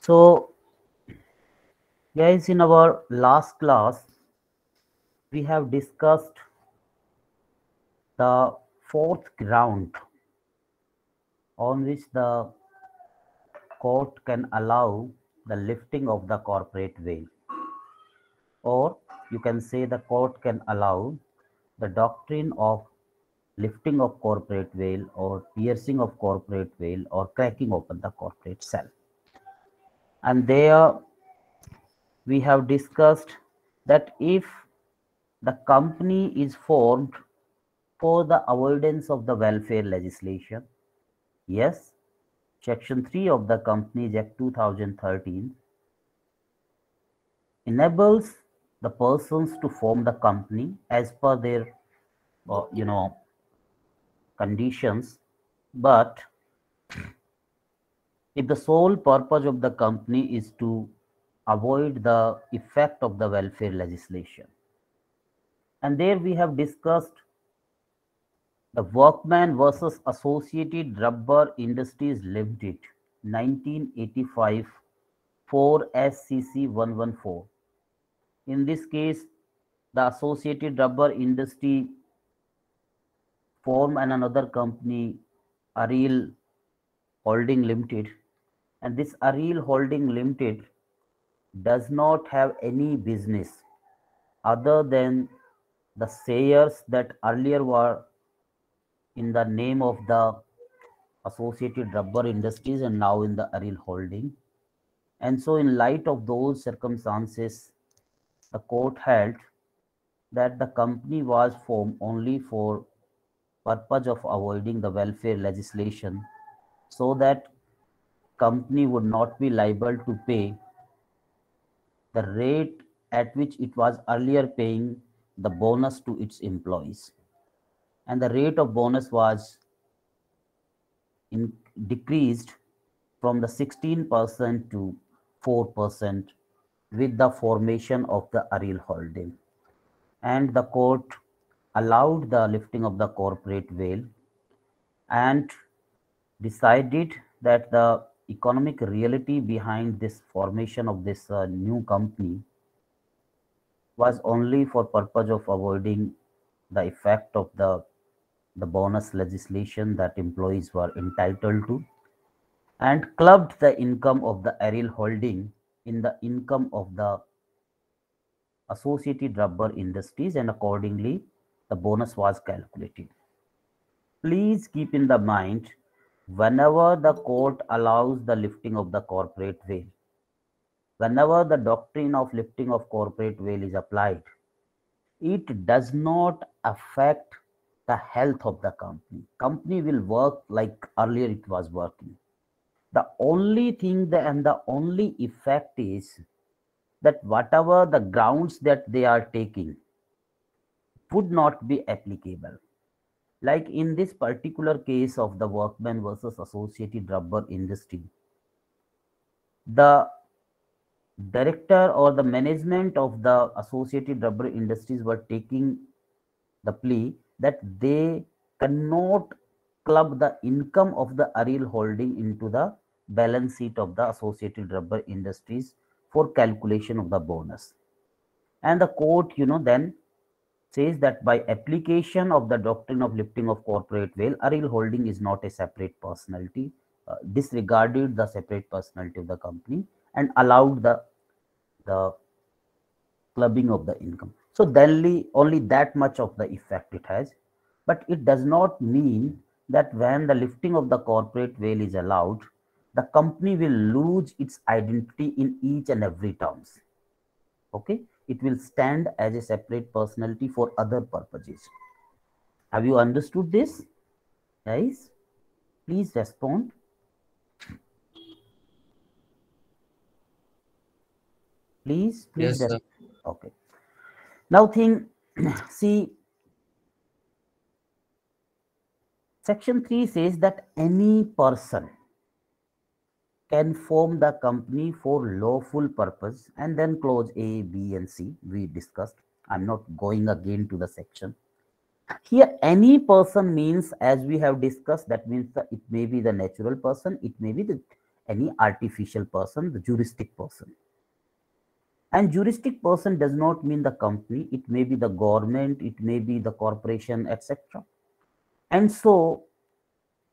So, guys, in our last class, we have discussed the fourth ground on which the court can allow the lifting of the corporate veil. Or you can say the court can allow the doctrine of lifting of corporate veil or piercing of corporate veil or cracking open the corporate cell. And there we have discussed that if the company is formed for the avoidance of the welfare legislation, yes, Section 3 of the Companies Act 2013 enables the persons to form the company as per their, uh, you know, conditions. But if the sole purpose of the company is to avoid the effect of the welfare legislation, and there we have discussed the Workman versus Associated Rubber Industries Limited, 1985, 4 SCC 114. In this case, the Associated Rubber Industry form and another company, Ariel Holding Limited. And this Ariel Holding Limited does not have any business other than the shares that earlier were in the name of the Associated Rubber Industries and now in the Ariel Holding. And so, in light of those circumstances, the court held that the company was formed only for purpose of avoiding the welfare legislation so that company would not be liable to pay the rate at which it was earlier paying the bonus to its employees and the rate of bonus was in, decreased from the 16% to 4% with the formation of the Ariel holding. And the court allowed the lifting of the corporate veil and decided that the economic reality behind this formation of this uh, new company was only for purpose of avoiding the effect of the the bonus legislation that employees were entitled to and clubbed the income of the Ariel holding in the income of the associated rubber industries and accordingly the bonus was calculated. Please keep in the mind whenever the court allows the lifting of the corporate veil, whenever the doctrine of lifting of corporate veil is applied, it does not affect the health of the company. Company will work like earlier it was working. The only thing and the only effect is that whatever the grounds that they are taking would not be applicable. Like in this particular case of the workman versus associated rubber industry, the director or the management of the associated rubber industries were taking the plea that they cannot club the income of the Ariel holding into the balance sheet of the associated rubber industries for calculation of the bonus. And the court, you know, then says that by application of the doctrine of lifting of corporate veil, Ariel holding is not a separate personality, uh, disregarded the separate personality of the company and allowed the, the clubbing of the income. So then only that much of the effect it has. But it does not mean that when the lifting of the corporate veil is allowed, the company will lose its identity in each and every terms. Okay, it will stand as a separate personality for other purposes. Have you understood this? Guys, please respond. Please, please. Yes, sir. Okay. Now think, see, section 3 says that any person can form the company for lawful purpose and then clause A, B, and C we discussed. I'm not going again to the section. Here, any person means, as we have discussed, that means that it may be the natural person, it may be the any artificial person, the juristic person. And juristic person does not mean the company, it may be the government, it may be the corporation, etc. And so,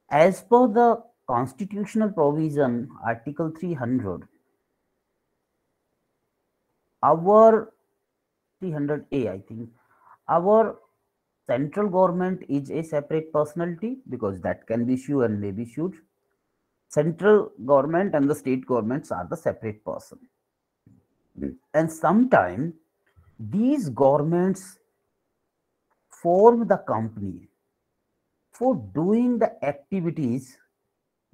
as per the constitutional provision, Article 300, our 300A, I think, our central government is a separate personality because that can be sued and may be sued. Central government and the state governments are the separate person. And sometimes these governments form the company for doing the activities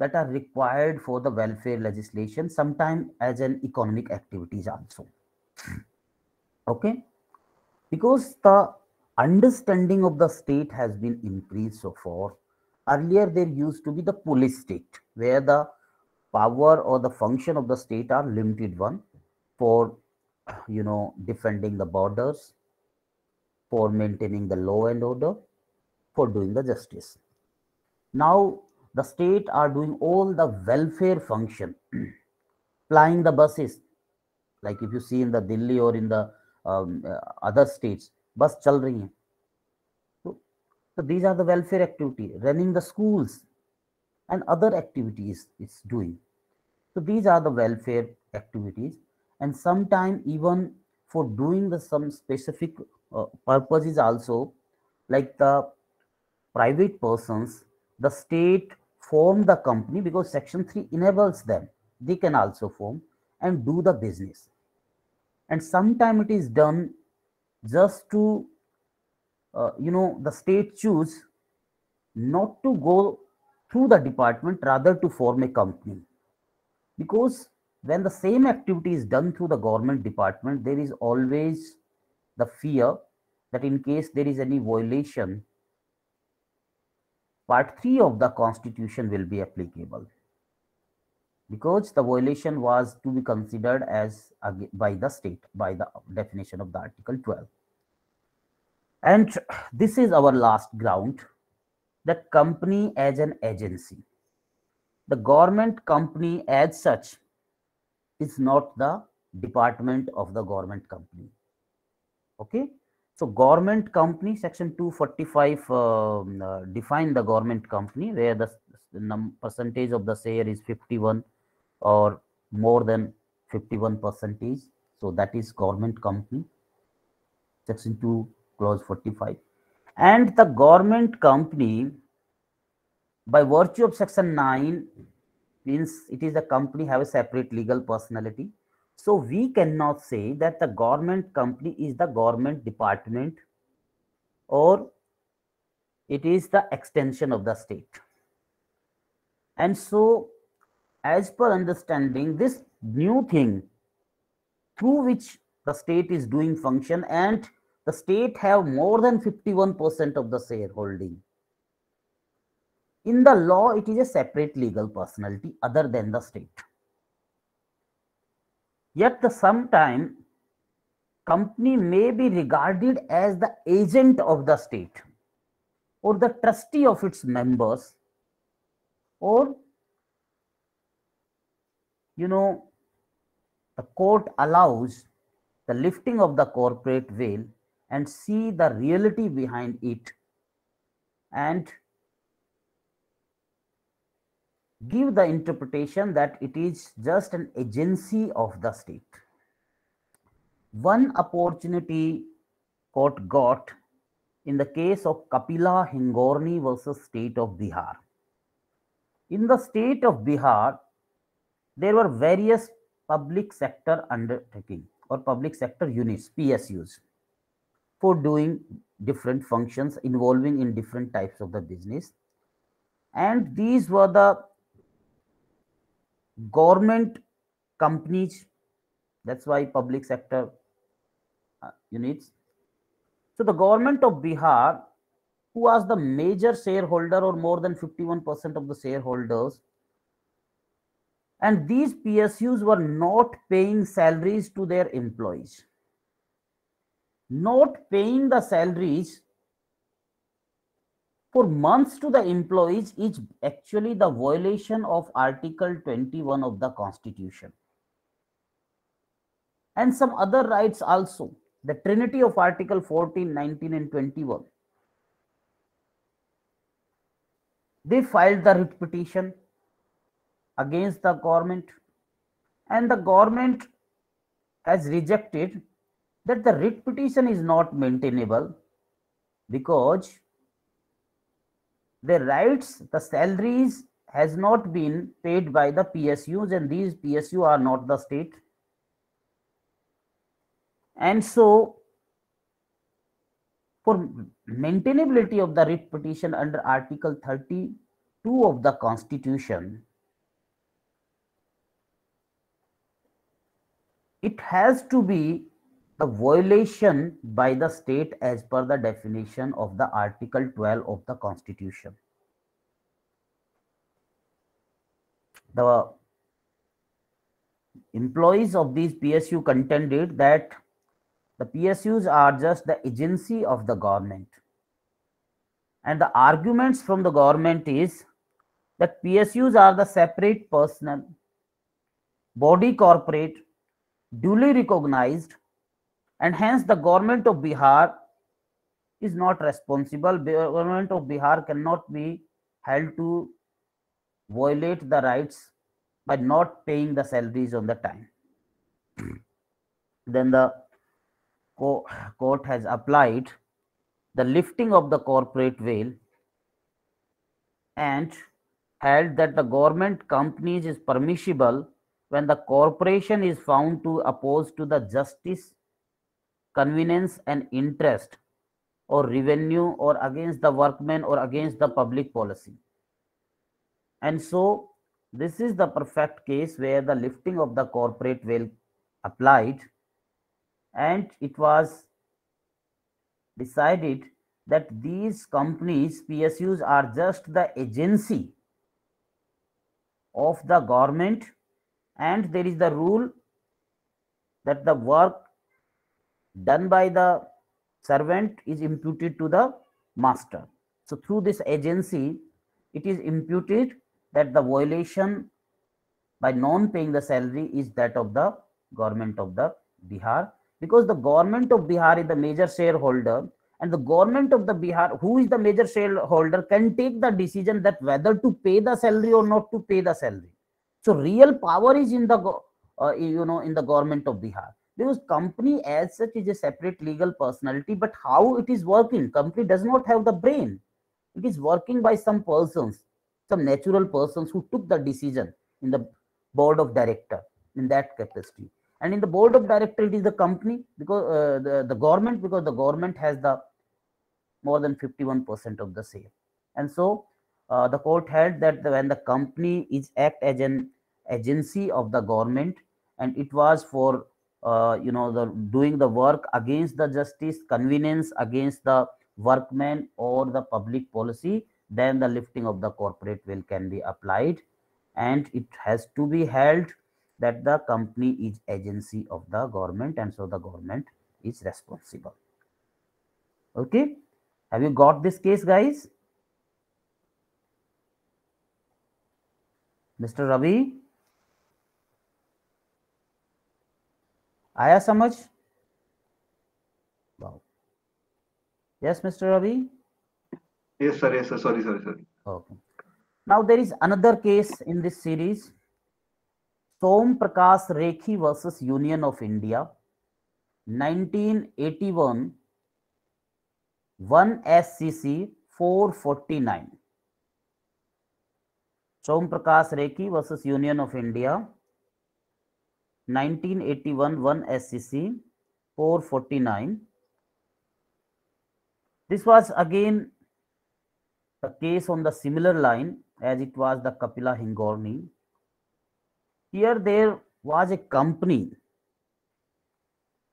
that are required for the welfare legislation, sometimes as an economic activities also. Okay? Because the understanding of the state has been increased so far. Earlier, there used to be the police state, where the power or the function of the state are limited one for, you know, defending the borders, for maintaining the law and order, for doing the justice. Now, the state are doing all the welfare function plying the buses like if you see in the delhi or in the um, uh, other states bus chal rahi hai. So, so these are the welfare activity running the schools and other activities it's doing so these are the welfare activities and sometime even for doing the some specific uh, purposes also like the private persons the state form the company because section 3 enables them. They can also form and do the business. And sometimes it is done just to uh, you know the state choose not to go through the department rather to form a company. Because when the same activity is done through the government department there is always the fear that in case there is any violation part 3 of the constitution will be applicable. Because the violation was to be considered as by the state by the definition of the article 12 and this is our last ground that company as an agency. The government company as such is not the department of the government company. Okay so government company section 245 um, uh, define the government company where the, the percentage of the share is 51 or more than 51 percentage. So that is government company. Section 2, clause 45. And the government company, by virtue of section 9, means it is a company have a separate legal personality. So we cannot say that the government company is the government department or it is the extension of the state. And so as per understanding this new thing through which the state is doing function and the state have more than 51% of the shareholding. In the law, it is a separate legal personality other than the state. Yet the sometime company may be regarded as the agent of the state or the trustee of its members or you know, the court allows the lifting of the corporate veil and see the reality behind it and give the interpretation that it is just an agency of the state. One opportunity court got in the case of Kapila Hingorani versus state of Bihar. In the state of Bihar, there were various public sector undertaking or public sector units, PSUs, for doing different functions involving in different types of the business. And these were the government companies. That's why public sector uh, units. So the government of Bihar, who was the major shareholder or more than 51% of the shareholders, and these PSUs were not paying salaries to their employees. Not paying the salaries for months to the employees is actually the violation of Article 21 of the Constitution. And some other rights also, the trinity of Article 14, 19, and 21. They filed the writ petition against the government, and the government has rejected that the writ petition is not maintainable because the rights, the salaries has not been paid by the PSUs and these PSU are not the state. And so for maintainability of the writ petition under Article 32 of the Constitution, it has to be a violation by the state as per the definition of the Article 12 of the Constitution. The employees of these PSU contended that the PSUs are just the agency of the government. And the arguments from the government is that PSUs are the separate personal body corporate, duly recognized and hence the government of Bihar is not responsible. Government of Bihar cannot be held to violate the rights by not paying the salaries on the time. then the co court has applied the lifting of the corporate veil and held that the government companies is permissible when the corporation is found to oppose to the justice convenience and interest or revenue or against the workmen or against the public policy. And so this is the perfect case where the lifting of the corporate veil applied and it was decided that these companies PSUs are just the agency of the government and there is the rule that the work done by the servant is imputed to the master. So through this agency, it is imputed that the violation by non-paying the salary is that of the government of the Bihar because the government of Bihar is the major shareholder and the government of the Bihar, who is the major shareholder, can take the decision that whether to pay the salary or not to pay the salary. So real power is in the, uh, you know, in the government of Bihar because company as such is a separate legal personality but how it is working? Company does not have the brain. It is working by some persons some natural persons who took the decision in the board of director in that capacity. And in the board of director it is the company because uh, the, the government because the government has the more than 51% of the sale and so uh, the court held that the, when the company is act as an agency of the government and it was for uh, you know the doing the work against the justice convenience against the workmen or the public policy then the lifting of the corporate veil can be applied. And it has to be held that the company is agency of the government and so the government is responsible. Okay? Have you got this case guys? Mr ravi आया समझ? Yes mister Ravi yes sir yes sorry sorry sorry now there is another case in this series Som Prakash Rekhi versus Union of India 1981 SCC 449 Som Prakash Rekhi versus Union of India 1981 1981 1 SCC 449. This was again a case on the similar line as it was the Kapila Hingorani. Here there was a company,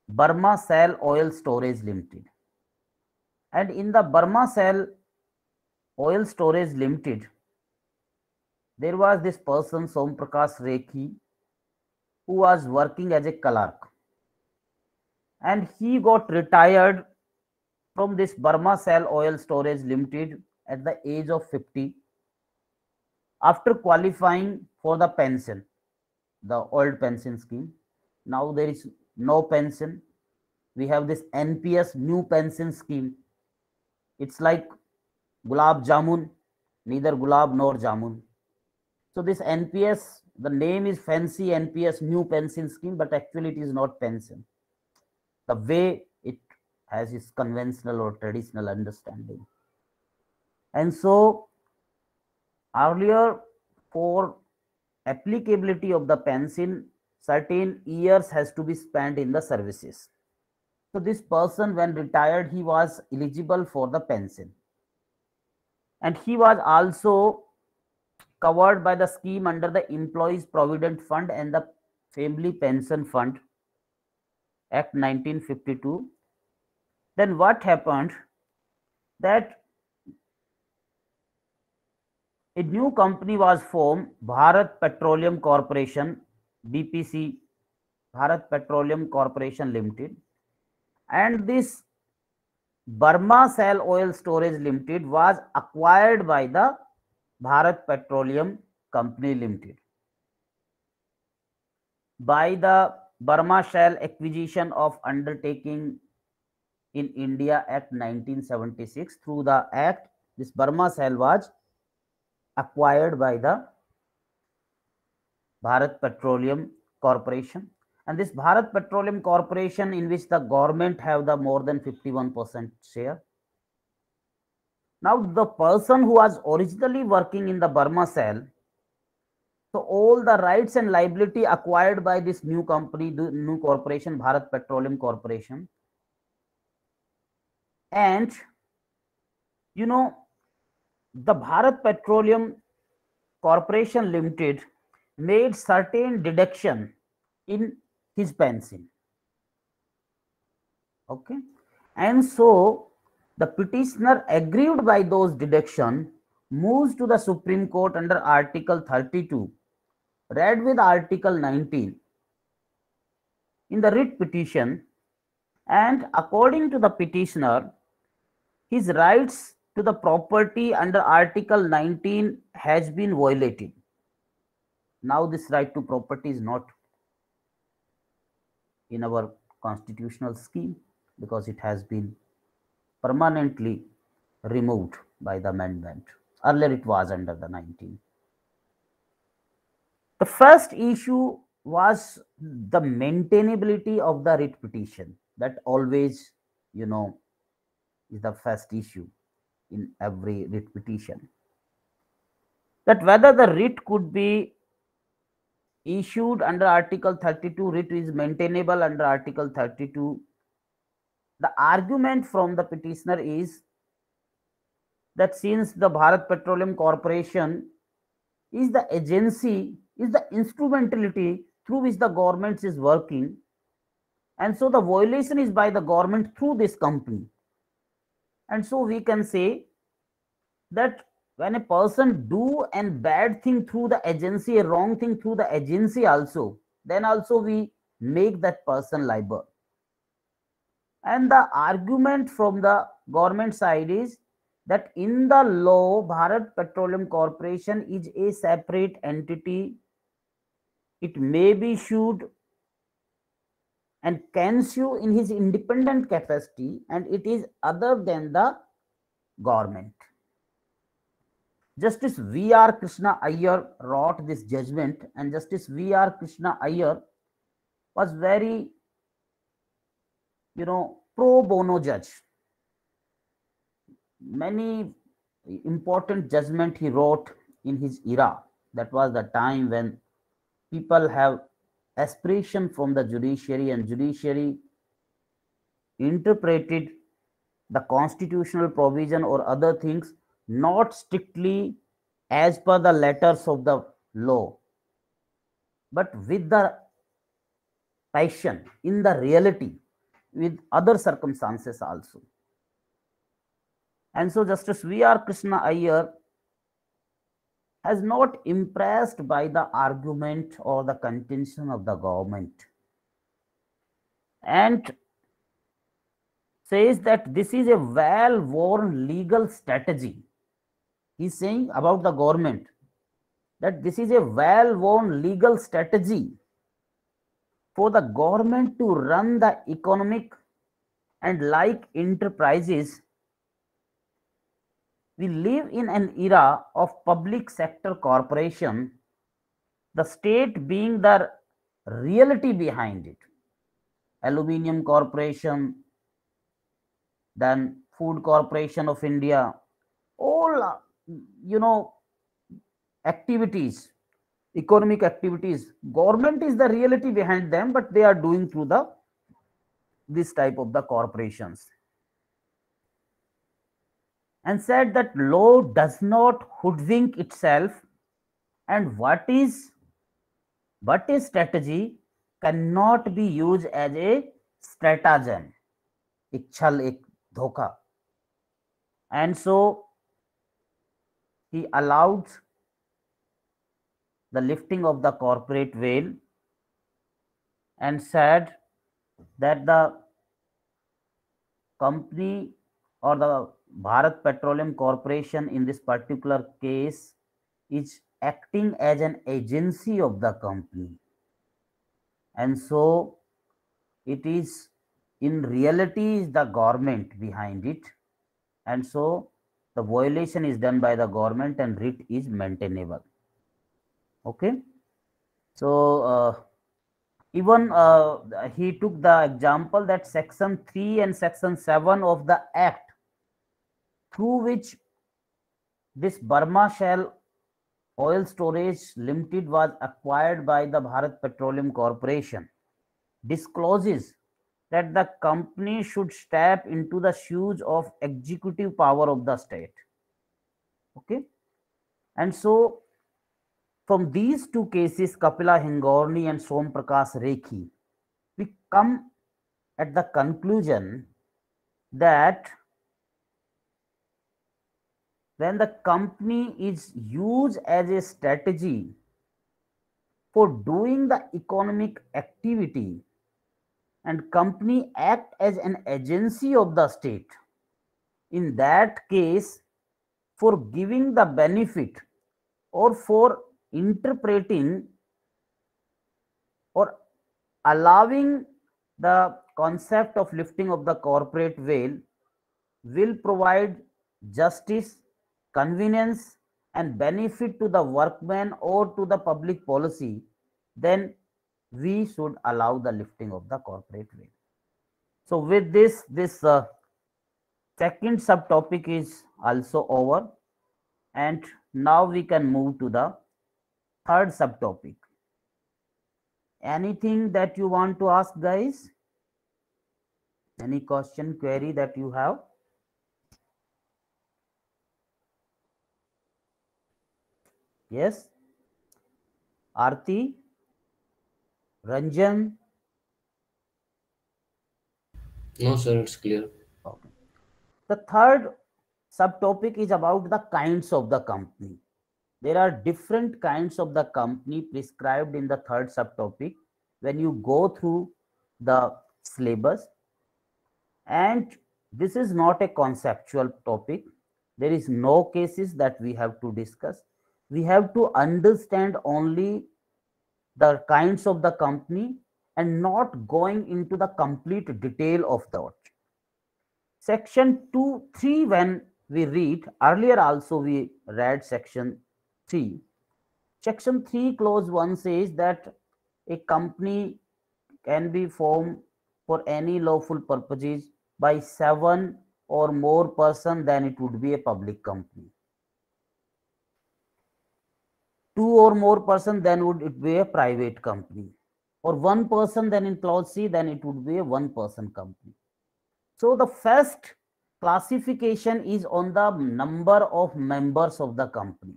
Burma Shell Oil Storage Limited. And in the Burma Shell Oil Storage Limited, there was this person, Som Prakash Rekhi, who was working as a clerk and he got retired from this Burma Shell Oil Storage Limited at the age of 50 after qualifying for the pension, the old pension scheme. Now there is no pension. We have this NPS new pension scheme. It's like gulab jamun, neither gulab nor jamun. So this NPS, the name is fancy NPS new pension scheme, but actually it is not pension. The way it has its conventional or traditional understanding. And so earlier for applicability of the pension, certain years has to be spent in the services. So this person when retired, he was eligible for the pension. And he was also covered by the scheme under the Employees Provident Fund and the Family Pension Fund Act 1952. Then what happened that a new company was formed, Bharat Petroleum Corporation, BPC, Bharat Petroleum Corporation Limited. And this Burma Shell Oil Storage Limited was acquired by the Bharat Petroleum Company Limited. By the Burma Shell Acquisition of Undertaking in India Act 1976, through the Act, this Burma Shell was acquired by the Bharat Petroleum Corporation. And this Bharat Petroleum Corporation, in which the government have the more than 51% share. Now, the person who was originally working in the Burma Shell, so all the rights and liability acquired by this new company, the new corporation, Bharat Petroleum Corporation, and you know the Bharat Petroleum Corporation Limited made certain deduction in his pension. Okay. And so the petitioner aggrieved by those deduction moves to the Supreme Court under Article 32, read with Article 19 in the writ petition and according to the petitioner, his rights to the property under Article 19 has been violated. Now this right to property is not in our constitutional scheme because it has been permanently removed by the amendment. Earlier it was under the 19. The first issue was the maintainability of the writ petition. That always, you know, is the first issue in every writ petition. That whether the writ could be issued under Article 32, writ is maintainable under Article 32. The argument from the petitioner is that since the Bharat Petroleum Corporation is the agency, is the instrumentality through which the government is working, and so the violation is by the government through this company. And so we can say that when a person do and bad thing through the agency a wrong thing through the agency also then also we make that person liable and the argument from the government side is that in the law bharat petroleum corporation is a separate entity it may be sued and can sue in his independent capacity and it is other than the government. Justice V.R. Krishna Iyer wrote this judgment and Justice V.R. Krishna Iyer was very, you know, pro bono judge. Many important judgment he wrote in his era. That was the time when people have aspiration from the judiciary and judiciary interpreted the constitutional provision or other things not strictly as per the letters of the law but with the passion in the reality with other circumstances also. And so justice vr krishna iyer has not impressed by the argument or the contention of the government and says that this is a well worn legal strategy. He's saying about the government that this is a well-worn legal strategy for the government to run the economic and like enterprises we live in an era of public sector corporation the state being the reality behind it. Aluminium corporation then food corporation of india all you know activities economic activities. Government is the reality behind them but they are doing through the this type of the corporations. And said that law does not hoodwink itself and what is but a strategy cannot be used as a stratagem. Ek chal ek dhoka and so he allows the lifting of the corporate veil and said that the company or the Bharat Petroleum Corporation in this particular case is acting as an agency of the company. And so it is in reality is the government behind it. And so the violation is done by the government and writ is maintainable. Okay. So uh, even uh, he took the example that section 3 and section 7 of the act through which this Burma Shell Oil Storage Limited was acquired by the Bharat Petroleum Corporation discloses that the company should step into the shoes of executive power of the state. Okay. And so from these two cases, Kapila Hingorani and Som Prakash Rekhi, we come at the conclusion that when the company is used as a strategy for doing the economic activity and company act as an agency of the state in that case for giving the benefit or for interpreting or allowing the concept of lifting of the corporate veil will provide justice convenience and benefit to the workman or to the public policy, then we should allow the lifting of the corporate veil. So with this, this uh, second subtopic is also over. And now we can move to the third subtopic. Anything that you want to ask guys? Any question, query that you have? Yes. Arti, Ranjan. No, sir, it's clear. Okay. The third subtopic is about the kinds of the company. There are different kinds of the company prescribed in the third subtopic when you go through the syllabus. And this is not a conceptual topic. There is no cases that we have to discuss we have to understand only the kinds of the company and not going into the complete detail of that. Section 2, 3, when we read, earlier also we read section 3. Section 3 clause 1 says that a company can be formed for any lawful purposes by seven or more person than it would be a public company. Two or more person then would it be a private company. Or one person then in clause c then it would be a one person company. So the first classification is on the number of members of the company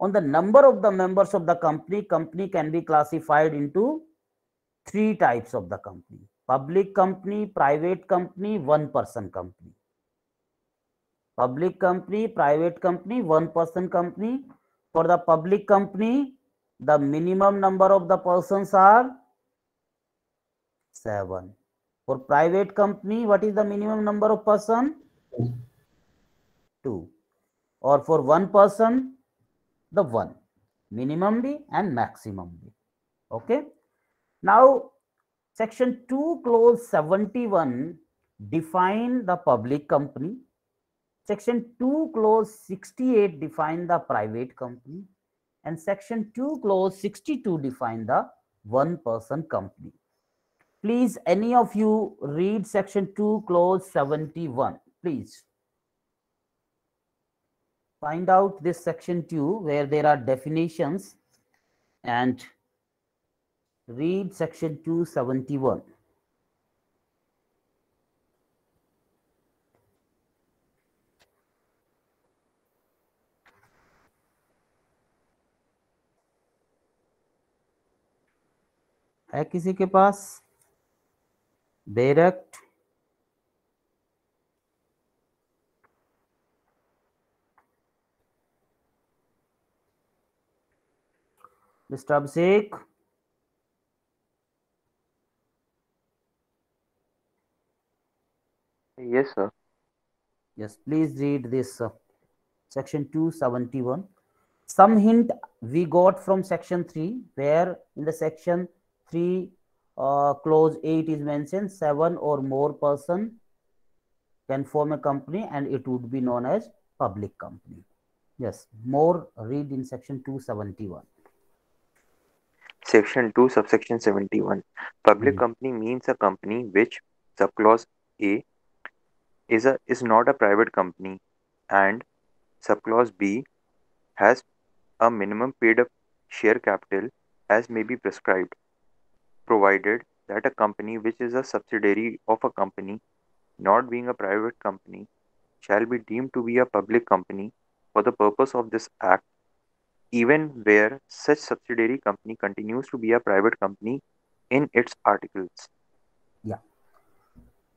on the number of the members of the company company can be classified into three types of the company public company private company one person company public company private company one person company for the public company, the minimum number of the persons are 7. For private company, what is the minimum number of person? 2. or for one person, the one, minimumly and maximumly. Okay. Now, section 2 clause 71 define the public company. Section 2 clause 68 define the private company and section 2 clause 62 define the one person company. Please, any of you read section 2 clause 71, please Find out this section 2 where there are definitions and read section 271. है किसी के पास direct Mr. Abhishek. Yes, sir. Yes, please read this uh, section 271. Some hint we got from section 3, where in the section 3, uh, clause 8 is mentioned, 7 or more person can form a company and it would be known as public company. Yes, more read in section 271. Section 2, subsection 71. Public Mhm. company means a company which, subclause A, is a is not a private company, and subclause B has a minimum paid up share capital as may be prescribed, provided that a company which is a subsidiary of a company, not being a private company, shall be deemed to be a public company for the purpose of this act even where such subsidiary company continues to be a private company in its articles. Yeah.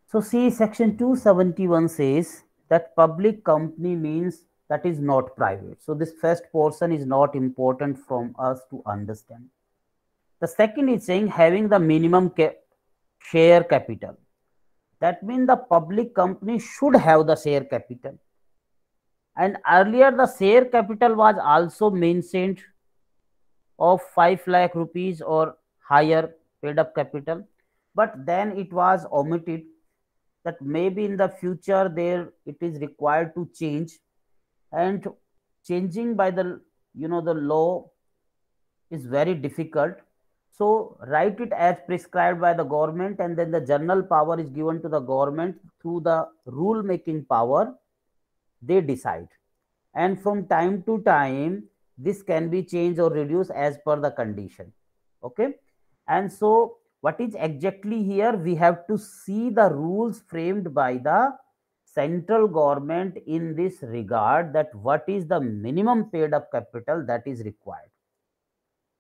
So see section 271 says that public company means that is not private. So this first portion is not important from us to understand. The second is saying having the minimum ca- share capital. That means the public company should have the share capital. And earlier the share capital was also mentioned of 5 lakh rupees or higher paid up capital. But then it was omitted that maybe in the future there it is required to change. And changing by the you know the law is very difficult. So write it as prescribed by the government and then the general power is given to the government through the rule making power they decide. And from time to time this can be changed or reduced as per the condition. Okay? And so what is exactly here we have to see the rules framed by the central government in this regard that what is the minimum paid up capital that is required.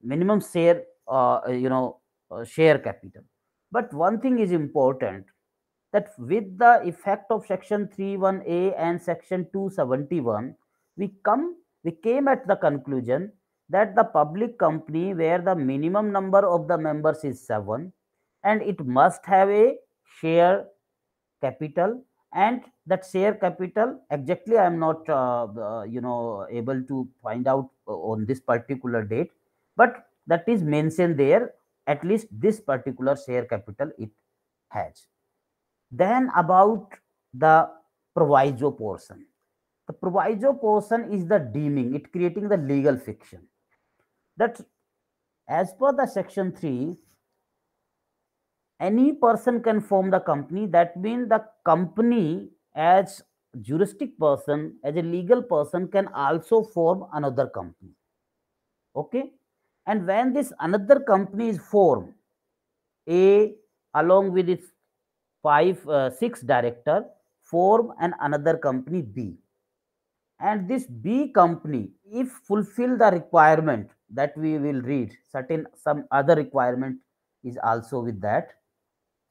Minimum share uh, you know uh, share capital. But one thing is important that with the effect of section 31a and section 271 we come we came at the conclusion that the public company where the minimum number of the members is 7 and it must have a share capital and that share capital exactly i am not uh, uh, you know able to find out on this particular date but that is mentioned there at least this particular share capital it has then about the proviso portion. The proviso portion is the deeming it creating the legal fiction. That as per the section 3 any person can form the company. That means the company as juristic person as a legal person can also form another company. Okay? And when this another company is formed a along with its five uh, six director form an another company b. And this b company if fulfill the requirement that we will read certain some other requirement is also with that.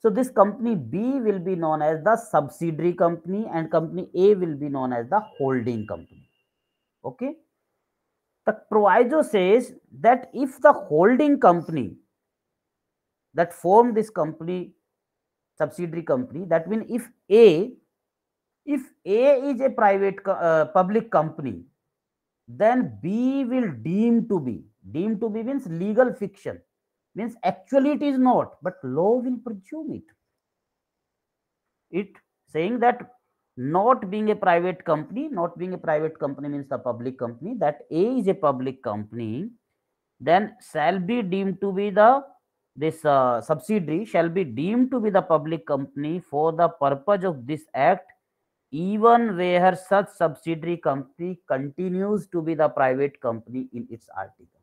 So this company b will be known as the subsidiary company and company a will be known as the holding company. Okay? The proviso says that if the holding company that form this company subsidiary company that means if a if A is a private uh, public company, then B will deem to be. Deem to be means legal fiction. Means actually it is not, but law will presume it. It saying that not being a private company, not being a private company means the public company, that A is a public company, then shall be deemed to be the this uh, subsidiary shall be deemed to be the public company for the purpose of this act even where such subsidiary company continues to be the private company in its article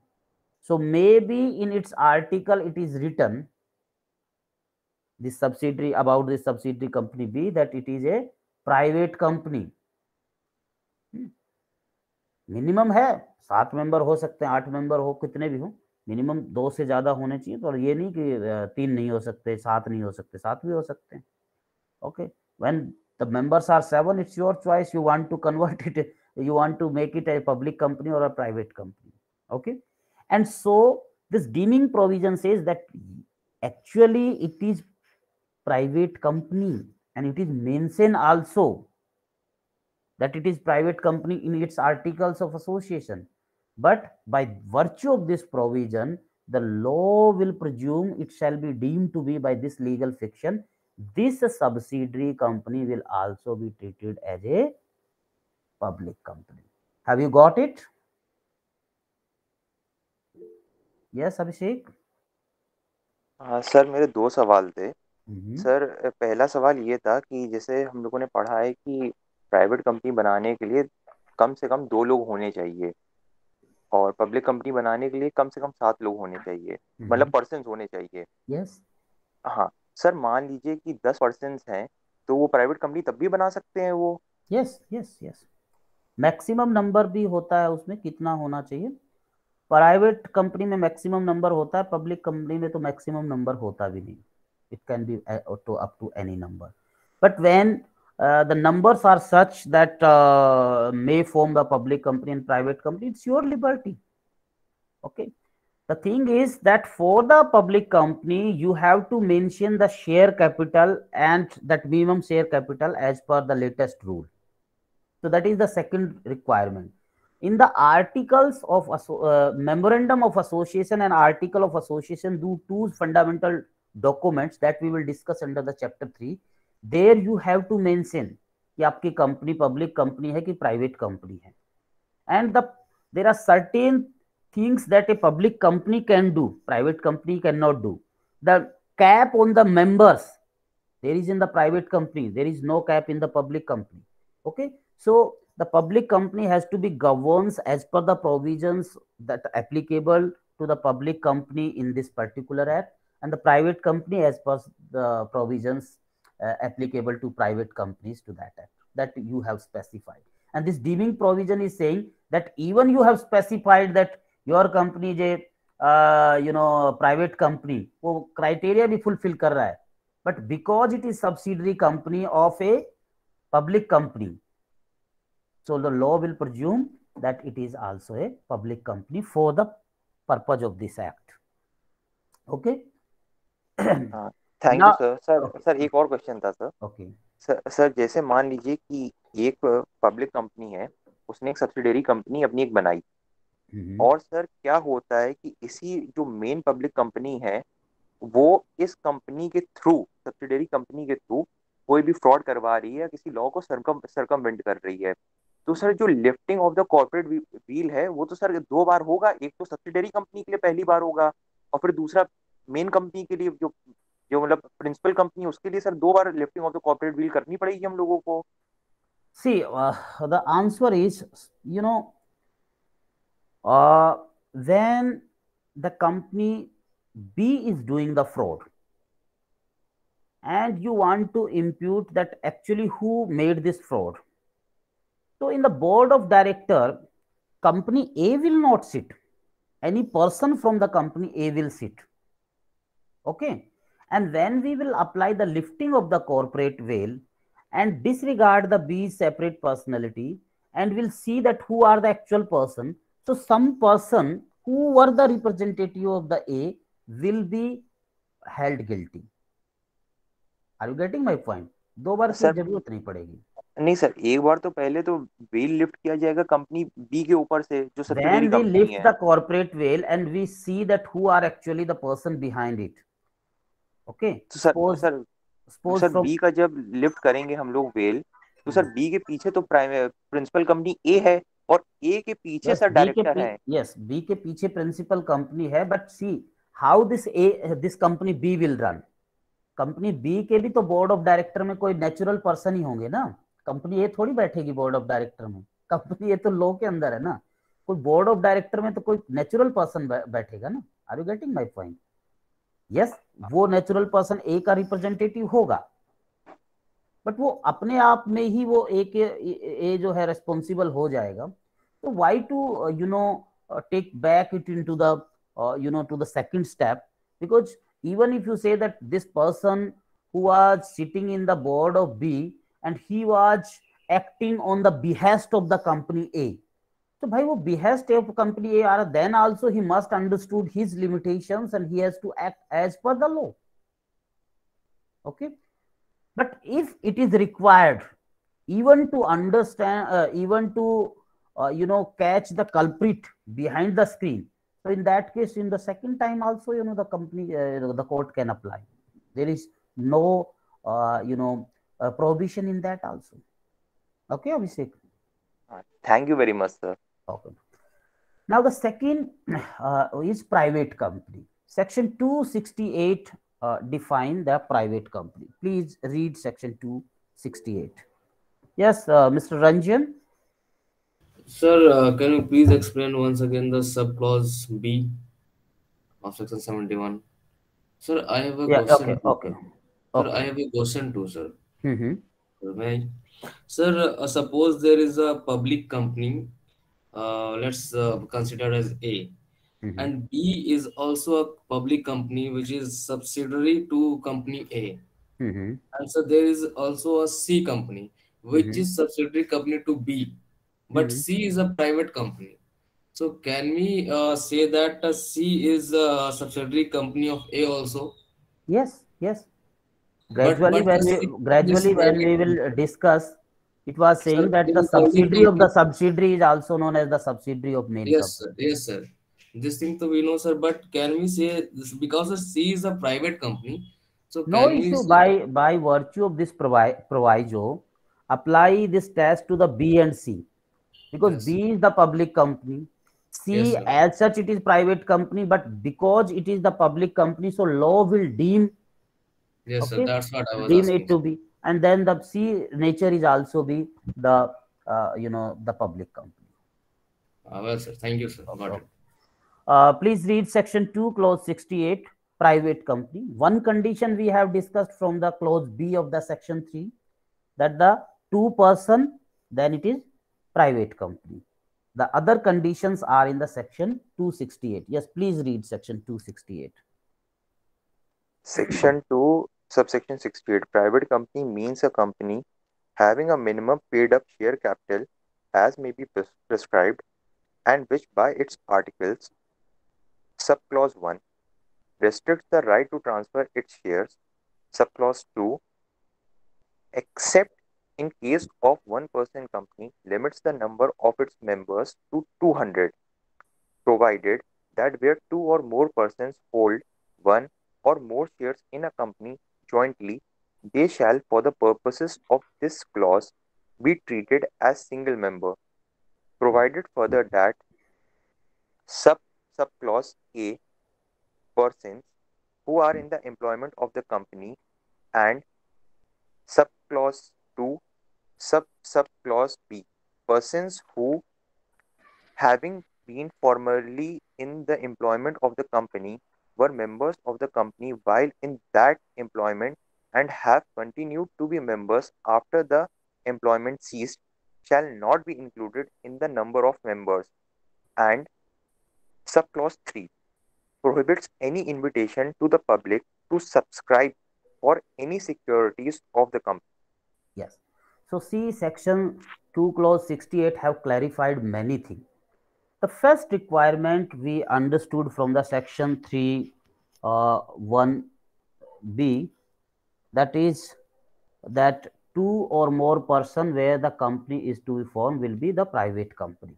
so maybe in its article it is written this subsidiary about this subsidiary company b that it is a private company minimum है सात member हो सकते हैं आठ member हो कितने भी हो मिनिमम दो से ज़्यादा होने चाहिए तो ये नहीं कि तीन नहीं हो सकते, सात नहीं हो सकते, सात भी हो सकते हैं। Okay when the members are seven it's your choice you want to convert it you want to make it a public company और a private company okay and so this deeming provision is that actually it is private company and it is mentioned also that it is private company in its articles of association but by virtue of this provision the law will presume it shall be deemed to be by this legal fiction this subsidiary company will also be treated as a public company have you got it yes abhishek हाँ sir मेरे दो सवाल थे Mhm. Sir पहला सवाल ये था कि जैसे हम लोगों ने पढ़ा है कि प्राइवेट कंपनी बनाने के लिए कम से कम दो लोग होने चाहिए और पब्लिक कंपनी बनाने के लिए कम से कम सात लोग होने चाहिए। मतलब Mhm. पर्सन होने चाहिए। Yes हाँ सर मान लीजिए कि दस पर्सन हैं तो वो प्राइवेट कंपनी तब भी बना सकते हैं वो? Yes yes yes maximum number भी होता है उसमें कितना होना चाहिए। प्राइवेट कंपनी में मैक्सिमम नंबर होता है पब्लिक कंपनी में तो मैक्सिमम नंबर होता भी नहीं। It can be to up to any number but when uh, the numbers are such that uh, may form the public company and private company. It's your liberty. Okay? The thing is that for the public company you have to mention the share capital and that minimum share capital as per the latest rule. So that is the second requirement. In the articles of uh, memorandum of association and article of association do two fundamental documents that we will discuss under the chapter 3 there you have to mention कि आपकी company public company है कि private company है and the there are certain things that a public company can do private company cannot do the cap on the members there is in the private company there is no cap in the public company okay so the public company has to be governed as per the provisions that are applicable to the public company in this particular act and the private company as per the provisions uh, applicable to private companies to that act that you have specified and this deeming provision is saying that even you have specified that your company J you know private company वो criteria भी fulfil कर रहा है but because it is subsidiary company of A public company so the law will presume that it is also a public company for the purpose of this act okay thank you sir sir sir एक और question था sir okay sir sir जैसे मान लीजिए कि एक public company है उसने एक सब्सिडरी कंपनी अपनी एक बनाई। Mhm. और सर क्या होता है कि इसी जो मेन पब्लिक कंपनी है वो इस कंपनी के थ्रू सब्सिडरी कंपनी के थ्रू कोई भी फ्रॉड करवा रही है या किसी लॉ को सरकम सरकमवेंट कर रही है। तो सर जो lifting of the corporate veil है वो तो सर दो बार होगा। एक तो सब्सिडरी कंपनी के लिए पहली बार होगा और फिर दूसरा मेन कंपनी के लिए जो जो मतलब प्रिंसिपल कंपनी उसके लिए सर दो बार lifting of the corporate veil करनी पड़ेगी हम लोगों को। See the answer is you know when the company B is doing the fraud and you want to impute that actually who made this fraud तो in the board of director company A will not sit any person from the company A will sit okay okay? and when we will apply the lifting of the corporate veil and disregard the B's separate personality and we'll see that who are the actual person. So some person who were the representative of the A will be held guilty. Are you getting my point? दो बार की Sir- जरूरत नहीं पड़ेगी नहीं sir एक बार तो पहले तो वेल लिफ्ट किया जाएगा कंपनी बी के ऊपर से जो when subsidiary we company lift है the corporate veil and we see that who are actually the person behind it okay तो sir suppose sir suppose sir B का जब लिफ्ट करेंगे हम लोग वेल तो सर। बी के पीछे तो प्राइम प्रिंसिपल कंपनी ए है और ए के पीछे yes सर डायरेक्टर है। yes b के पीछे प्रिंसिपल कंपनी है but see how this A this company B will run company B के भी तो बोर्ड ऑफ़ डायरेक्टर में कोई नेचुरल पर्सन ही होंगे ना। कंपनी ए थोड़ी बैठेगी बोर्ड ऑफ़ डायरेक्टर में। कंपनी ए तो लो के अंदर है ना। कोई बोर्ड ऑफ़ डायरेक्टर में तो कोई नेचुरल पर्सन बैठेगा ना। Are you getting my point yes वो नेचुरल पर्सन ए का रिप्रेजेंटेटिव होगा। बट वो अपने आप में ही वो ए के ए जो है रेस्पॉन्सिबल हो जाएगा। तो why to you know take back it in to the no to the second step because even if you say that this person who was sitting in the board of B and he was acting on the behest of the company A तो भाई वो behest of company A are then also he must understood his limitations and he has to act as per the law okay but if it is required even to understand even to you know catch the culprit behind the screen so in that case in the second time also you know the company the court can apply there is no you know prohibition in that also okay Abhishek Thank you very much, sir. Okay now the second uh, is private company section 268 uh, define the private company please read section 268 yes uh, mr ranjan Sir, uh, can you please explain once again the subclause B of section 71? Sir, I have a yeah question. okay okay Sir, okay I have a question too, sir. mm-hmm. Sir, I? Sir, uh, suppose there is a public company, uh, let's uh, consider as A, Mm-hmm. and B is also a public company which is subsidiary to company A. Mm-hmm. And so there is also a C company, which Mhm. is subsidiary company to B, but Mhm. C is a private company. So can we uh, say that uh, C is a subsidiary company of A also? yes yes gradually but when we gradually when we will discuss it was saying Sir, that the subsidiary of the subsidiary is also known as the subsidiary of main Yes, company sir. Yes, sir. This thing to we know, sir. But can we say this because C is a private company? So no can we issue by by virtue of this provi- proviso apply this test to the b and c because Yes. b is the public company c Yes, as such it is private company but because it is the public company so law will deem Yes, Okay. sir. That's what I was deem asking. it to be and then the c nature is also be the uh, you know the public company Ah, well, sir. Thank you, sir. Got Okay. it. Uh, please read section 2 clause 68 private company one condition we have discussed from the clause b of the section 3 that the two person then it is private company the other conditions are in the section 268 yes please read section 268 Section 2, subsection 68. Private company means a company having a minimum paid up share capital as may be pres- prescribed and which by its articles, subclause 1, restricts the right to transfer its shares, subclause 2, except in case of one person company, limits the number of its members to 200, provided that where two or more persons hold one or more shares in a company jointly, they shall, for the purposes of this clause, be treated as single member. Provided further that sub subclause A persons who are in the employment of the company and sub subclause 2 sub subclause B persons who having been formerly in the employment of the company were members of the company while in that employment and have continued to be members after the employment ceased shall not be included in the number of members and subclause 3 prohibits any invitation to the public to subscribe for any securities of the company Yes. So see section 2 clause 68 have clarified many things. The first requirement we understood from the section 3 uh, 1b that is that two or more person where the company is to be formed will be the private company.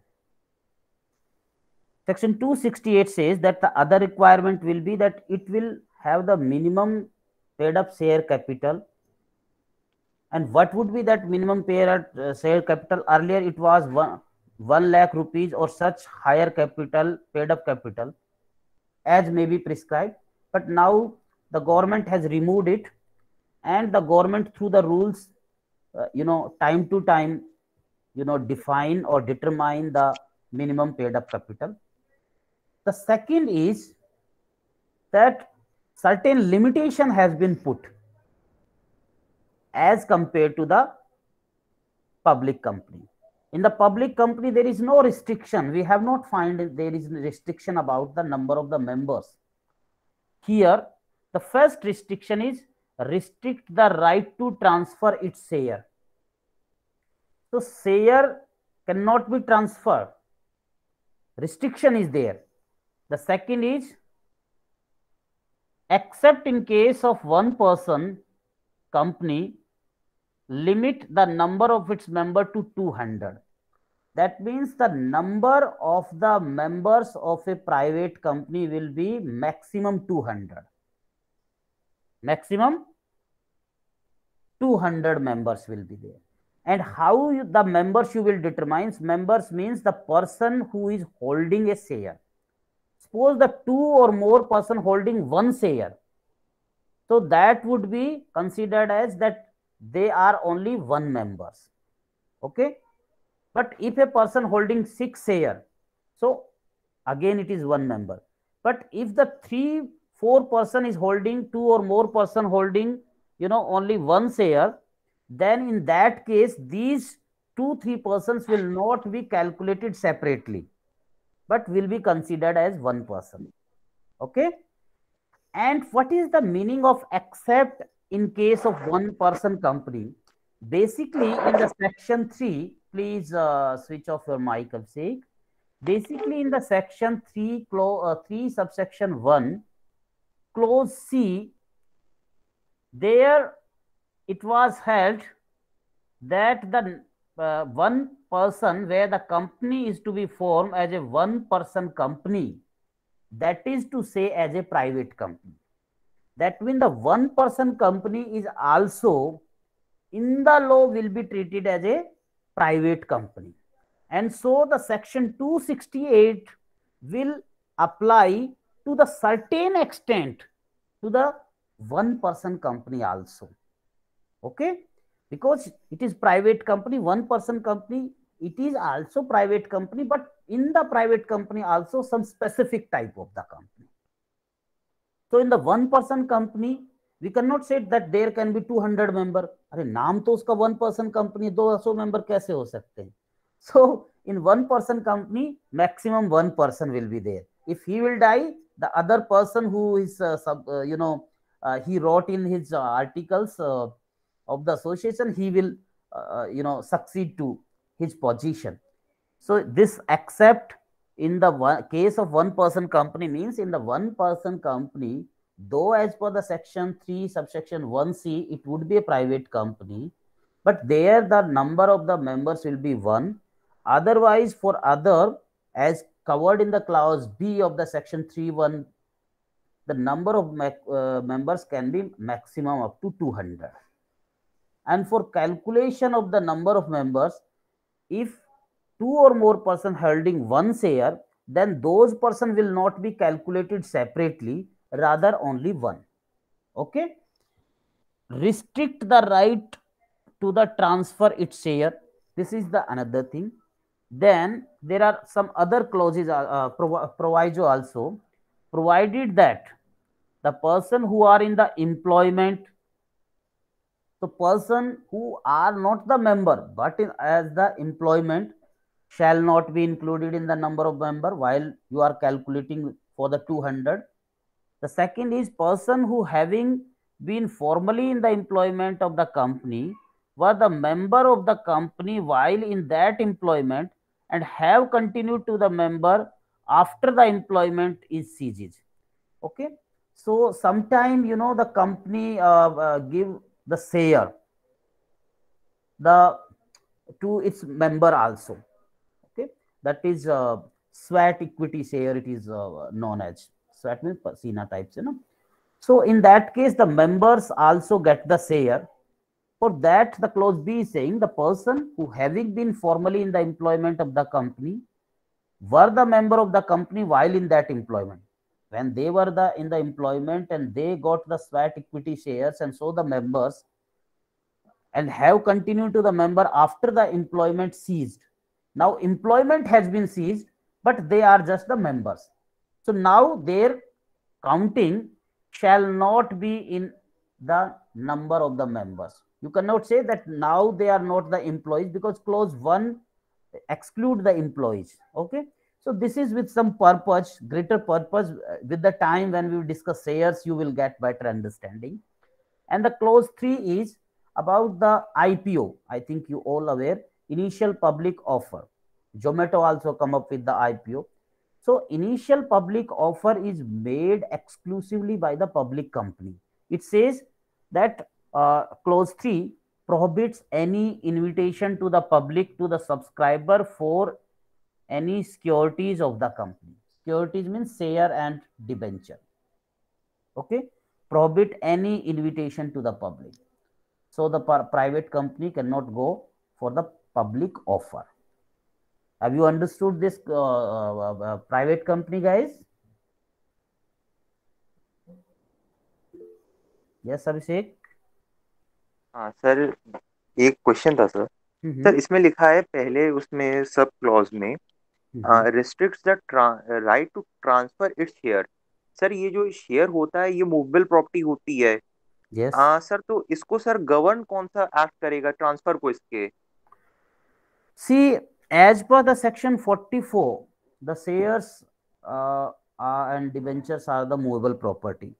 Section 268 says that the other requirement will be that it will have the minimum paid up share capital. And what would be that minimum paid up uh, share capital? Earlier it was one, 1 lakh rupees or such higher capital, paid up capital as may be prescribed. But now the government has removed it and the government through the rules, uh, you know, time to time, you know, define or determine the minimum paid up capital. The second is that certain limitation has been put as compared to the public company. In the public company, there is no restriction. We have not find there is restriction about the number of the members. Here, the first restriction is restrict the right to transfer its share. So share cannot be transferred. Restriction is there. The second is except in case of one person company limit the number of its member to 200 that means the number of the members of a private company will be maximum 200 maximum 200 members will be there. And how you, the members you will determine members means the person who is holding a share. Suppose the two or more person holding one share. So that would be considered as that they are only one members okay? But if a person holding six share so again it is one member. But if the three four person is holding two or more person holding you know only one share then in that case these two three persons will not be calculated separately but will be considered as one person okay? And what is the meaning of except in case of one person company basically in the section 3 please uh, switch off your mic Abhishek. basically in the section 3 uh, 3 subsection 1 clause c there it was held that the uh, one person where the company is to be formed as a one person company that is to say as a private company that means the one person company is also in the law will be treated as a private company. And so the section 268 will apply to the certain extent to the one person company also. Okay? Because it is private company one person company it is also private company but in the private company also some specific type of the company so in the one person company we cannot say that there can be 200 member अरे नाम तो उसका one person company 200 member कैसे हो सकते हैं so in one person company maximum one person will be there if he will die the other person who is uh, sub, uh, you know uh, he wrote in his uh, articles uh, of the association he will uh, you know succeed to his position so this except in the one case of one person company means in the one person company though as per the section 3 subsection 1c it would be a private company but there the number of the members will be one. Otherwise for other as covered in the clause b of the section 3.1 the number of uh, members can be maximum up to 200 and for calculation of the number of members if two or more person holding one share then those person will not be calculated separately rather only one. Okay? Restrict the right to the transfer its share. This is the another thing. Then there are some other clauses uh, uh, proviso also provided that the person who are in the employment the person who are not the member but in, as the employment shall not be included in the number of member while you are calculating for the 200 the second is person who having been formally in the employment of the company were the member of the company while in that employment and have continued to the member after the employment is ceased. Okay? So sometime you know the company uh, uh, give the share the to its member also that is uh, sweat equity share it is uh, known as. Sweat means Sina types you know. So in that case the members also get the share. For that the clause b is saying the person who having been formally in the employment of the company were the member of the company while in that employment. When they were the in the employment and they got the sweat equity shares and so the members and have continued to the member after the employment ceased. Now employment has been ceased, but they are just the members. So now their counting shall not be in the number of the members. You cannot say that now they are not the employees because clause 1 exclude the employees. Okay. So this is with some purpose, greater purpose. Uh, with the time when we discuss shares, you will get better understanding. And the clause 3 is about the IPO, I think you all aware, initial public offer. Zomato also come up with the IPO. So initial public offer is made exclusively by the public company. It says that uh, clause 3 prohibits any invitation to the public to the subscriber for any securities of the company. Securities means share and debenture. Okay. Prohibit any invitation to the public. So the private company cannot go for the public offer. Have you understood this uh, uh, uh, private company, guys? Yes, Abhishek. हाँ sir एक question था sir. Sir इसमें लिखा है पहले उसमें सब clause में restricts the right to transfer its share sir ये जो शेयर होता है ये मूवेबल प्रॉपर्टी होती है। Yes हाँ सर तो इसको सर गवर्न कौन सा एक्ट करेगा ट्रांसफ़र को इसके? See as per the section 44 the shares uh, uh, and debentures are the movable property.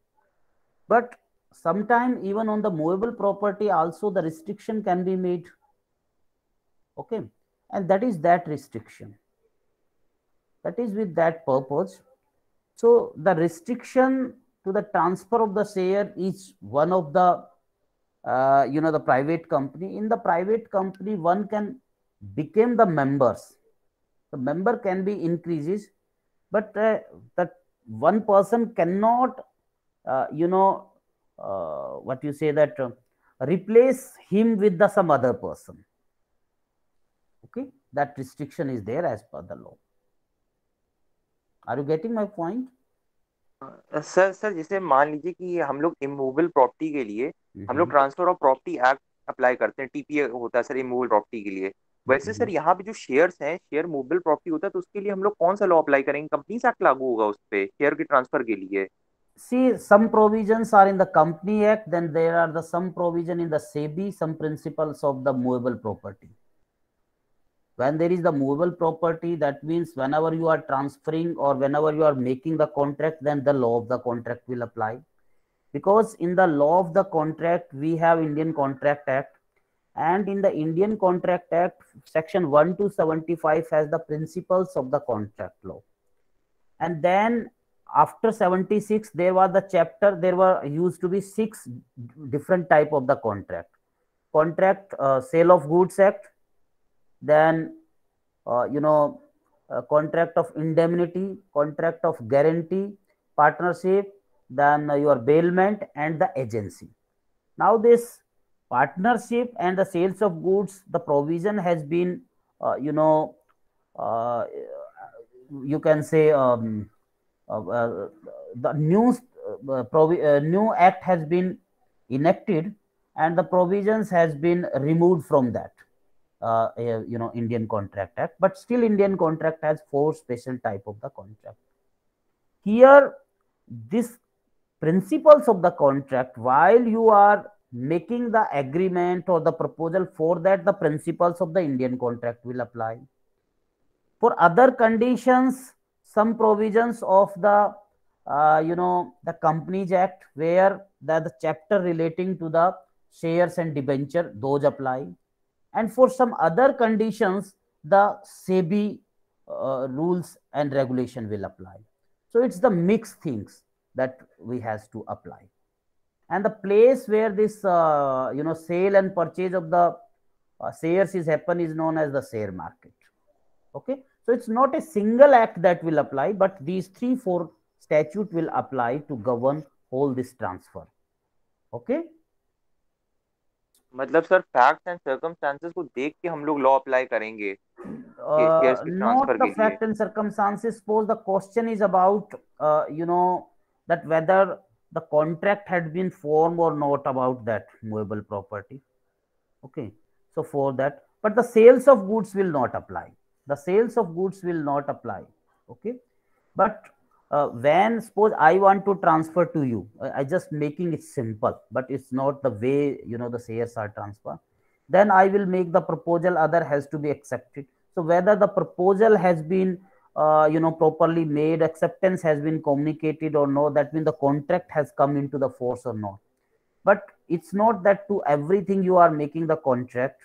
But sometime even on the movable property also the restriction can be made. Okay? And that is that restriction. That is with that purpose. So the restriction to the transfer of the share is one of the uh, you know the private company. In the private company one can become the members the member can be increases but uh, that one person cannot uh, you know uh, what you say that uh, replace him with the some other person okay that restriction is there as per the law are you getting my point sir sir जैसे मान लीजिए कि हम लोग immovable property के लिए हम लोग transfer of property act apply करते हैं टीपीए होता है सर इमूवेबल प्रॉपर्टी के लिए वैसे सर यहाँ पे जो शेयर्स हैं शेयर मूवेबल प्रॉपर्टी होता है तो उसके लिए हम लोग कौन सा लॉ अप्लाई करेंगे कंपनीज़ एक्ट लागू होगा उस पे शेयर के ट्रांसफ़र के लिए see some provisions are in the company act then there are the some provision in the sebi some principles of the movable property when there is the movable property that means whenever you are transferring or whenever you are making the contract then the law of the contract will apply because in the law of the contract we have indian contract act and in the indian contract act section 1 to 75 has the principles of the contract law. And then after 76 there was the chapter there were used to be six different type of the contract. Contract uh, sale of goods act then uh, you know contract of indemnity contract of guarantee partnership then uh, your bailment and the agency. Now this partnership and the sales of goods the provision has been uh, you know uh, you can say um, uh, the new new act has been enacted and the provisions has been removed from that uh, you know indian contract act. But still indian contract has four special type of the contract. Here this principles of the contract while you are making the agreement or the proposal for that the principles of the indian contract will apply. For other conditions some provisions of the uh, you know the companies act where the, the chapter relating to the shares and debenture those apply. And for some other conditions the sebi uh, rules and regulation will apply. So it's the mixed things that we has to apply and the place where this uh, you know sale and purchase of the uh, shares is happen is known as the share market okay so it's not a single act that will apply but these three four statute will apply to govern whole this transfer okay मतलब sir facts and circumstances को देख के हम लोग law apply करेंगे uh, shares के not transfer the के fact and circumstances suppose the question is the contract had been formed or not about that movable property. Okay. So for that but the sales of goods will not apply. The sales of goods will not apply. Okay. But uh, when suppose i want to transfer to you I, I just making it simple but it's not the way you know the shares are transferred. Then i will make the proposal other has to be accepted. So whether the proposal has been uh, you know properly made acceptance has been communicated or no that means the contract has come into the force or not. But it's not that to everything you are making the contract.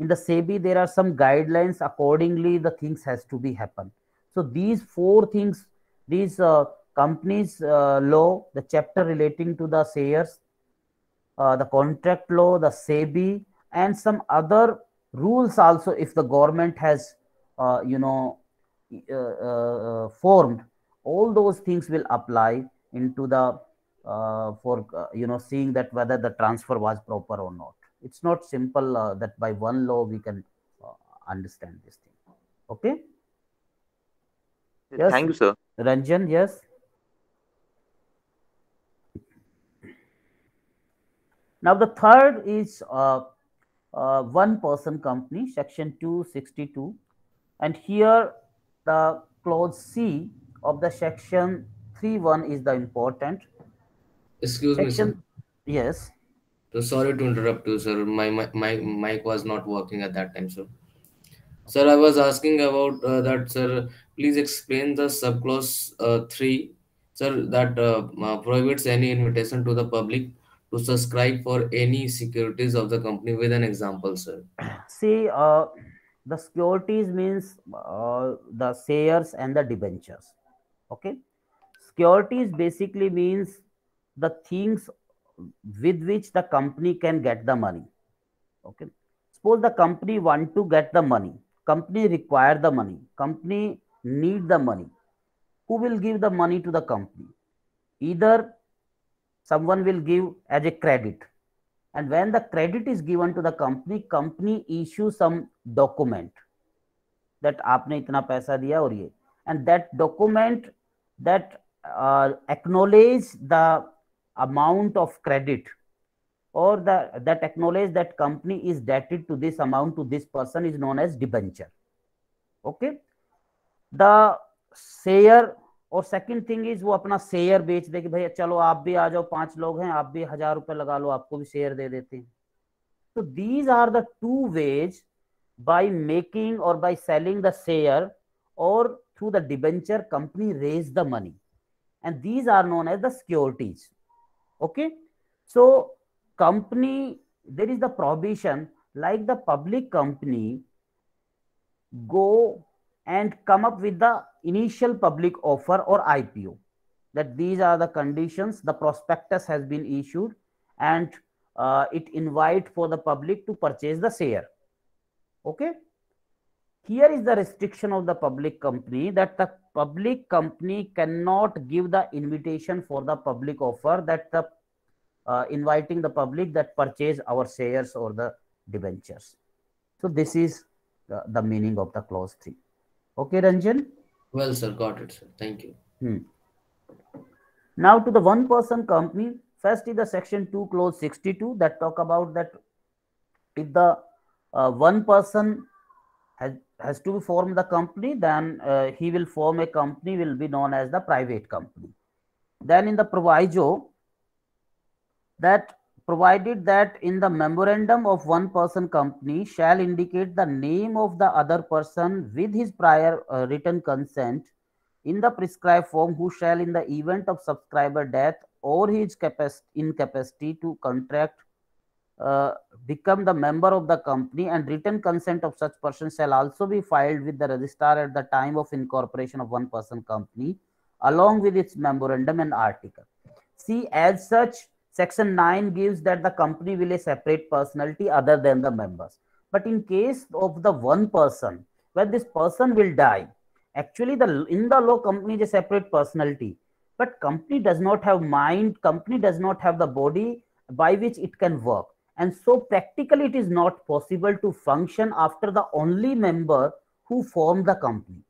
In the sebi there are some guidelines accordingly the things has to be happen. So these four things these uh, companies uh, law the chapter relating to the shares uh, the contract law the sebi and some other rules also if the government has uh, you know uh, uh, formed all those things will apply into the uh, for you know seeing that whether the transfer was proper or not. It's not simple that by one law we can understand this thing. Okay? Yes. Thank you sir. Ranjan yes? Now the third is uh, uh, one person company section 262 and here the clause c of the section 31 is the important Excuse me, sir. section yes So sorry to interrupt you, sir. My, my my mic was not working at that time, sir. Sir, I was asking about uh, that, sir. Please explain the subclause uh, three, sir, that uh, uh, prohibits any invitation to the public to subscribe for any securities of the company with an example, sir. see uh, the securities means uh, the shares and the debentures. Okay? Securities basically means the things with which the company can get the money. Okay? Suppose the company want to get the money. Company require the money. Company need the money. Who will give the money to the company? Either someone will give as a credit and when the credit is given to the company company issue some document that aapne itna paisa diya aur ye and that document that uh, acknowledge the amount of credit or the that acknowledge that company is debted to this amount to this person is known as debenture. Okay? The share और second thing is वो अपना share बेच दे कि भैया चलो आप भी आ जाओ, पाँच लोग हैं, आप भी हज़ार रुपए लगा लो, आपको भी शेयर दे देते हैं। तो these are the two ways by making और बाय सेलिंग द शेयर और through the debenture company raise the money and these are known as the securities. Okay? So, company, there is the prohibition, like the public company, go and come up with the initial public offer or ipo that these are the conditions the prospectus has been issued and uh, it invite for the public to purchase the share. Okay? Here is the restriction of the public company that the public company cannot give the invitation for the public offer that the uh, inviting the public that purchase our shares or the debentures. So this is the, the meaning of the clause 3 okay ranjan Well, sir, got it, sir. Thank you. Hmm. Now to the one person company, first is the section 2 clause 62 that talk about that if the uh, one person has, has to form the company, then uh, he will form a company will be known as the private company. Then in the proviso that provided that in the memorandum of one person company shall indicate the name of the other person with his prior uh, written consent in the prescribed form who shall in the event of subscriber death or his capacity incapacity to contract uh, become the member of the company and written consent of such person shall also be filed with the registrar at the time of incorporation of one person company along with its memorandum and article. See as such section 9 gives that the company will a separate personality other than the members. But in case of the one person when this person will die actually the in the law company is a separate personality. But company does not have mind company does not have the body by which it can work. And so practically it is not possible to function after the only member who formed the company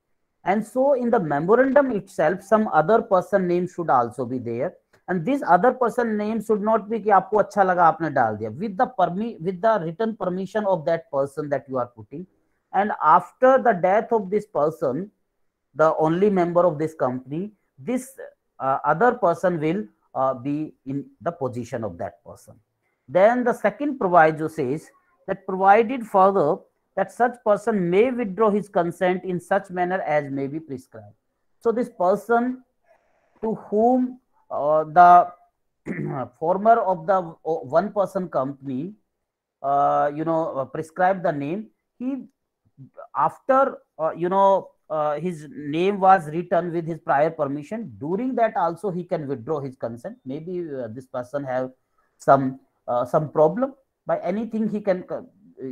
and so in the memorandum itself some other person name should also be there and this other person name should not be कि आपको अच्छा लगा आपने डाल दिया with the permi with the written permission of that person that you are putting and after the death of this person the only member of this company this uh, other person will uh, be in the position of that person then the second proviso says that provided further that such person may withdraw his consent in such manner as may be prescribed. So this person to whom uh, the former of the one person company uh, you know prescribed the name he after uh, you know uh, his name was written with his prior permission during that also he can withdraw his consent. Maybe uh, this person have some uh, some problem. By anything he can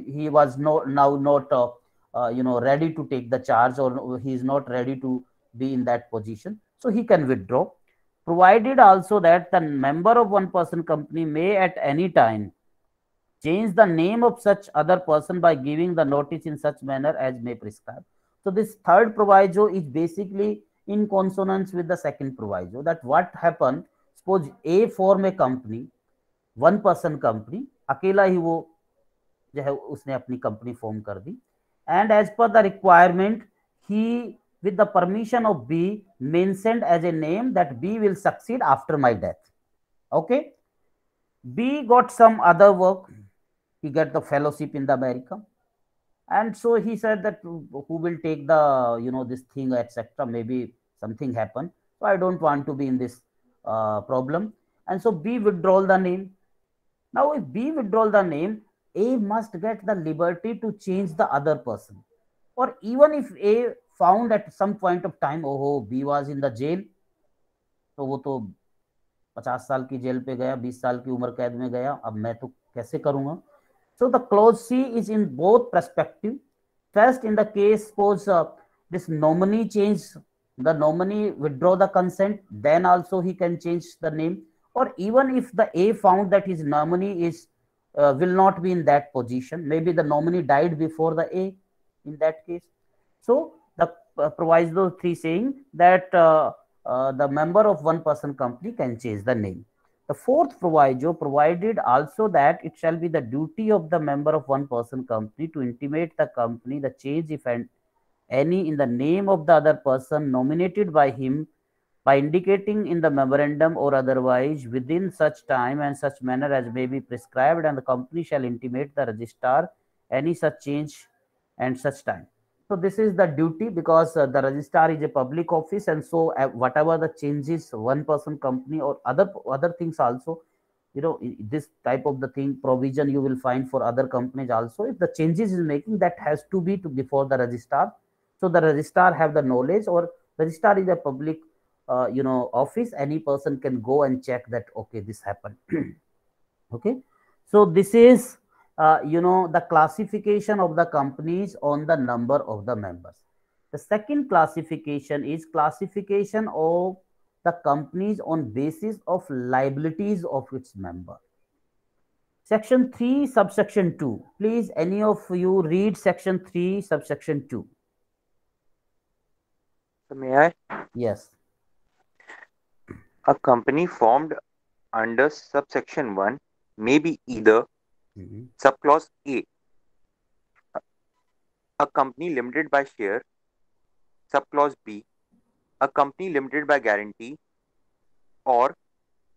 he was not now not uh, uh, you know ready to take the charge or he is not ready to be in that position. So he can withdraw. Provided also that the member of one person company may at any time change the name of such other person by giving the notice in such manner as may prescribe. So this third proviso is basically in consonance with the second proviso that what happened suppose a form a company one person company akela hi wo जो है उसने अपनी company form कर दी and as per the requirement he with the permission of B mentioned as a name that B will succeed after my death. Okay. B got some other work. He got the fellowship in the America. And so he said that who will take the, you know, this thing, etc. Maybe something happened. So I don't want to be in this uh, problem. And so B withdraw the name. Now, if B withdraw the name, A must get the liberty to change the other person. Or even if A found at some point of time, oh, B was in the jail, तो वो तो पचास साल की jail पे गया बीस साल की उम्र कैद में गया अब मैं तो कैसे करूँगा the clause c is in both perspective first in the case suppose uh, this nominee change the nominee withdraw the consent then also he can change the name or even if the a found that his nominee is uh, will not be in that position maybe the nominee died before the a in that case so the uh, proviso 3 saying that uh, uh, the member of one person company can change the name. The fourth proviso provided also that it shall be the duty of the member of one person company to intimate the company the change if any in the name of the other person nominated by him by indicating in the memorandum or otherwise within such time and such manner as may be prescribed and the company shall intimate the registrar any such change and such time so this is the duty because uh, the registrar is a public office, and so uh, whatever the changes, one person company or other other things also, you know, this type of the thing provision you will find for other companies also. If the changes is making, that has to be to before the registrar. So the registrar have the knowledge, or registrar is a public, uh, you know, office. Any person can go and check that okay, this happened. okay, so this is uh, you know, the classification of the companies on the number of the members. The second classification is classification of the companies on basis of liabilities of its member. Section 3, subsection 2. Please, any of you read section 3, subsection 2. May I? Yes. A company formed under subsection 1 may be either Mhm. Subclause A. A company limited by share. Subclause B. A company limited by guarantee. Or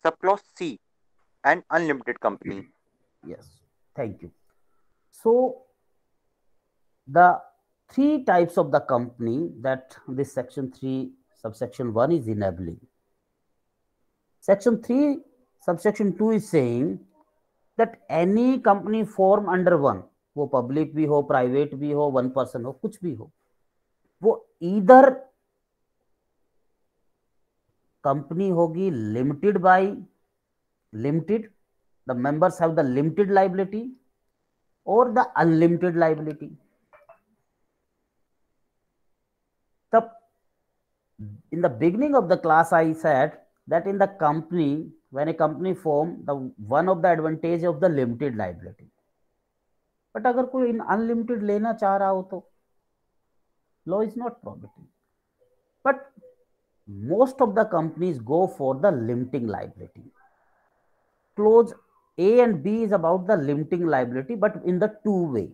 subclause C. An unlimited company. Yes. Thank you. So, the three types of the company that this section 3 subsection 1 is enabling. Section 3 subsection 2 is saying that any company form under one वो public भी हो private भी हो one person हो कुछ भी हो वो इधर कंपनी होगी limited by limited the members have the limited liability or the unlimited liability. So in the beginning of the class, I said that in the company, when a company form, the one of the advantage of the limited liability. But अगर कोई unlimited लेना चाह रहा हो तो law is not prohibiting. But most of the companies go for the limiting liability. Clause A and B is about the limiting liability, but in the two way.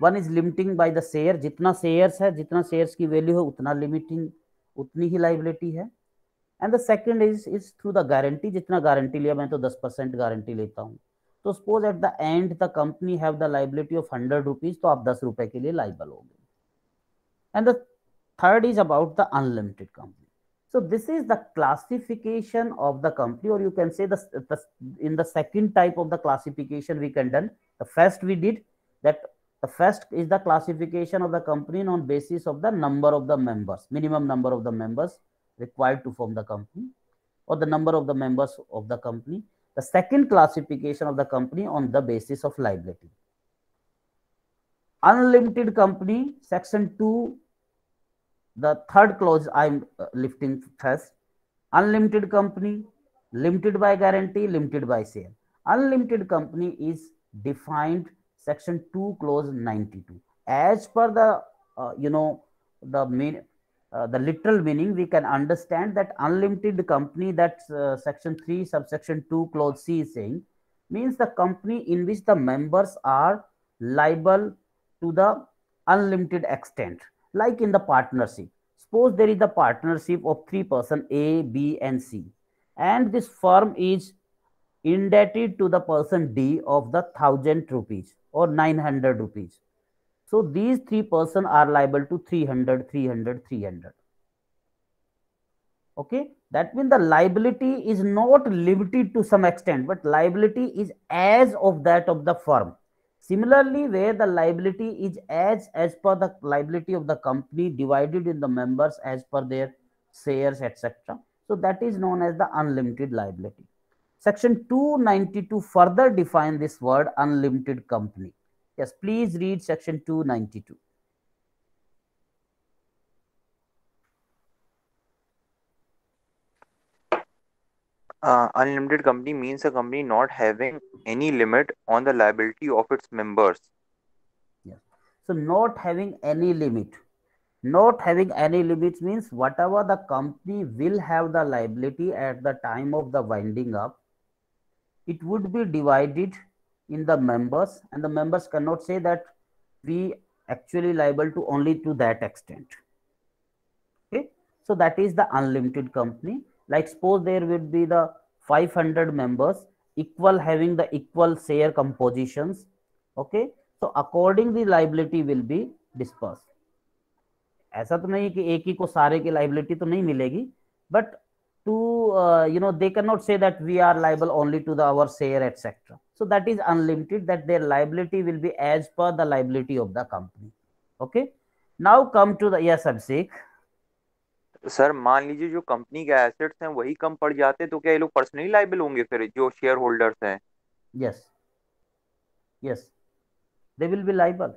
One is limiting by the share, जितना shares है, जितना shares की value है, उतना limiting, उतनी ही liability है. And the second is is through the guarantee, जितना guarantee लिया मैं तो 10% guarantee लेता हूँ. तो suppose at the end the company have the liability of 100 rupees, तो आप 10 रुपए के लिए liable होगे. And the third is about the unlimited company. So this is the classification of the company, or you can say the, the in the second type of the classification we can done. The first we did that the first is the classification of the company on basis of the number of the members, minimum number of the members required to form the company, or the number of the members of the company. The second classification of the company on the basis of liability. Unlimited company, section 2 the third clause I'm uh, lifting first. Unlimited company, limited by guarantee, limited by sale. Unlimited company is defined section 2 clause 92. As per the, uh, you know, the mean, uh, the literal meaning, we can understand that unlimited company that uh, section 3 subsection 2 clause C is saying means the company in which the members are liable to the unlimited extent like in the partnership. Suppose there is a partnership of three person A, B, and C, and this firm is indebted to the person D of the thousand rupees or 900 rupees. So these three person are liable to 300, 300, 300. Okay, that means the liability is not limited to some extent, but liability is as of that of the firm. Similarly, where the liability is as as per the liability of the company divided in the members as per their shares, etc. So that is known as the unlimited liability. Section 292 further define this word unlimited company. Yes, please read section 292. Uh, unlimited company means a company not having any limit on the liability of its members. Yes. So not having any limit. Not having any limits means whatever the company will have the liability at the time of the winding up, it would be divided in the members and the members cannot say that we actually liable to only to that extent. Okay. So that is the unlimited company like suppose there would be the 500 members equal having the equal share compositions okay so according the liability will be dispersed ऐसा तो नहीं कि एक ही को सारे की liability तो नहीं मिलेगी but to you know they can not say that we are liable only to the our share etcetera so that is unlimited that their liability will be as per the liability of the company okay now come to the yes abhishek sir मान लीजिए जो company के assets हैं वही कम पड़ जाते तो क्या ये लोग पर्सनली लाइबल होंगे फिर जो शेयर होल्डर्स हैं yes yes they will be liable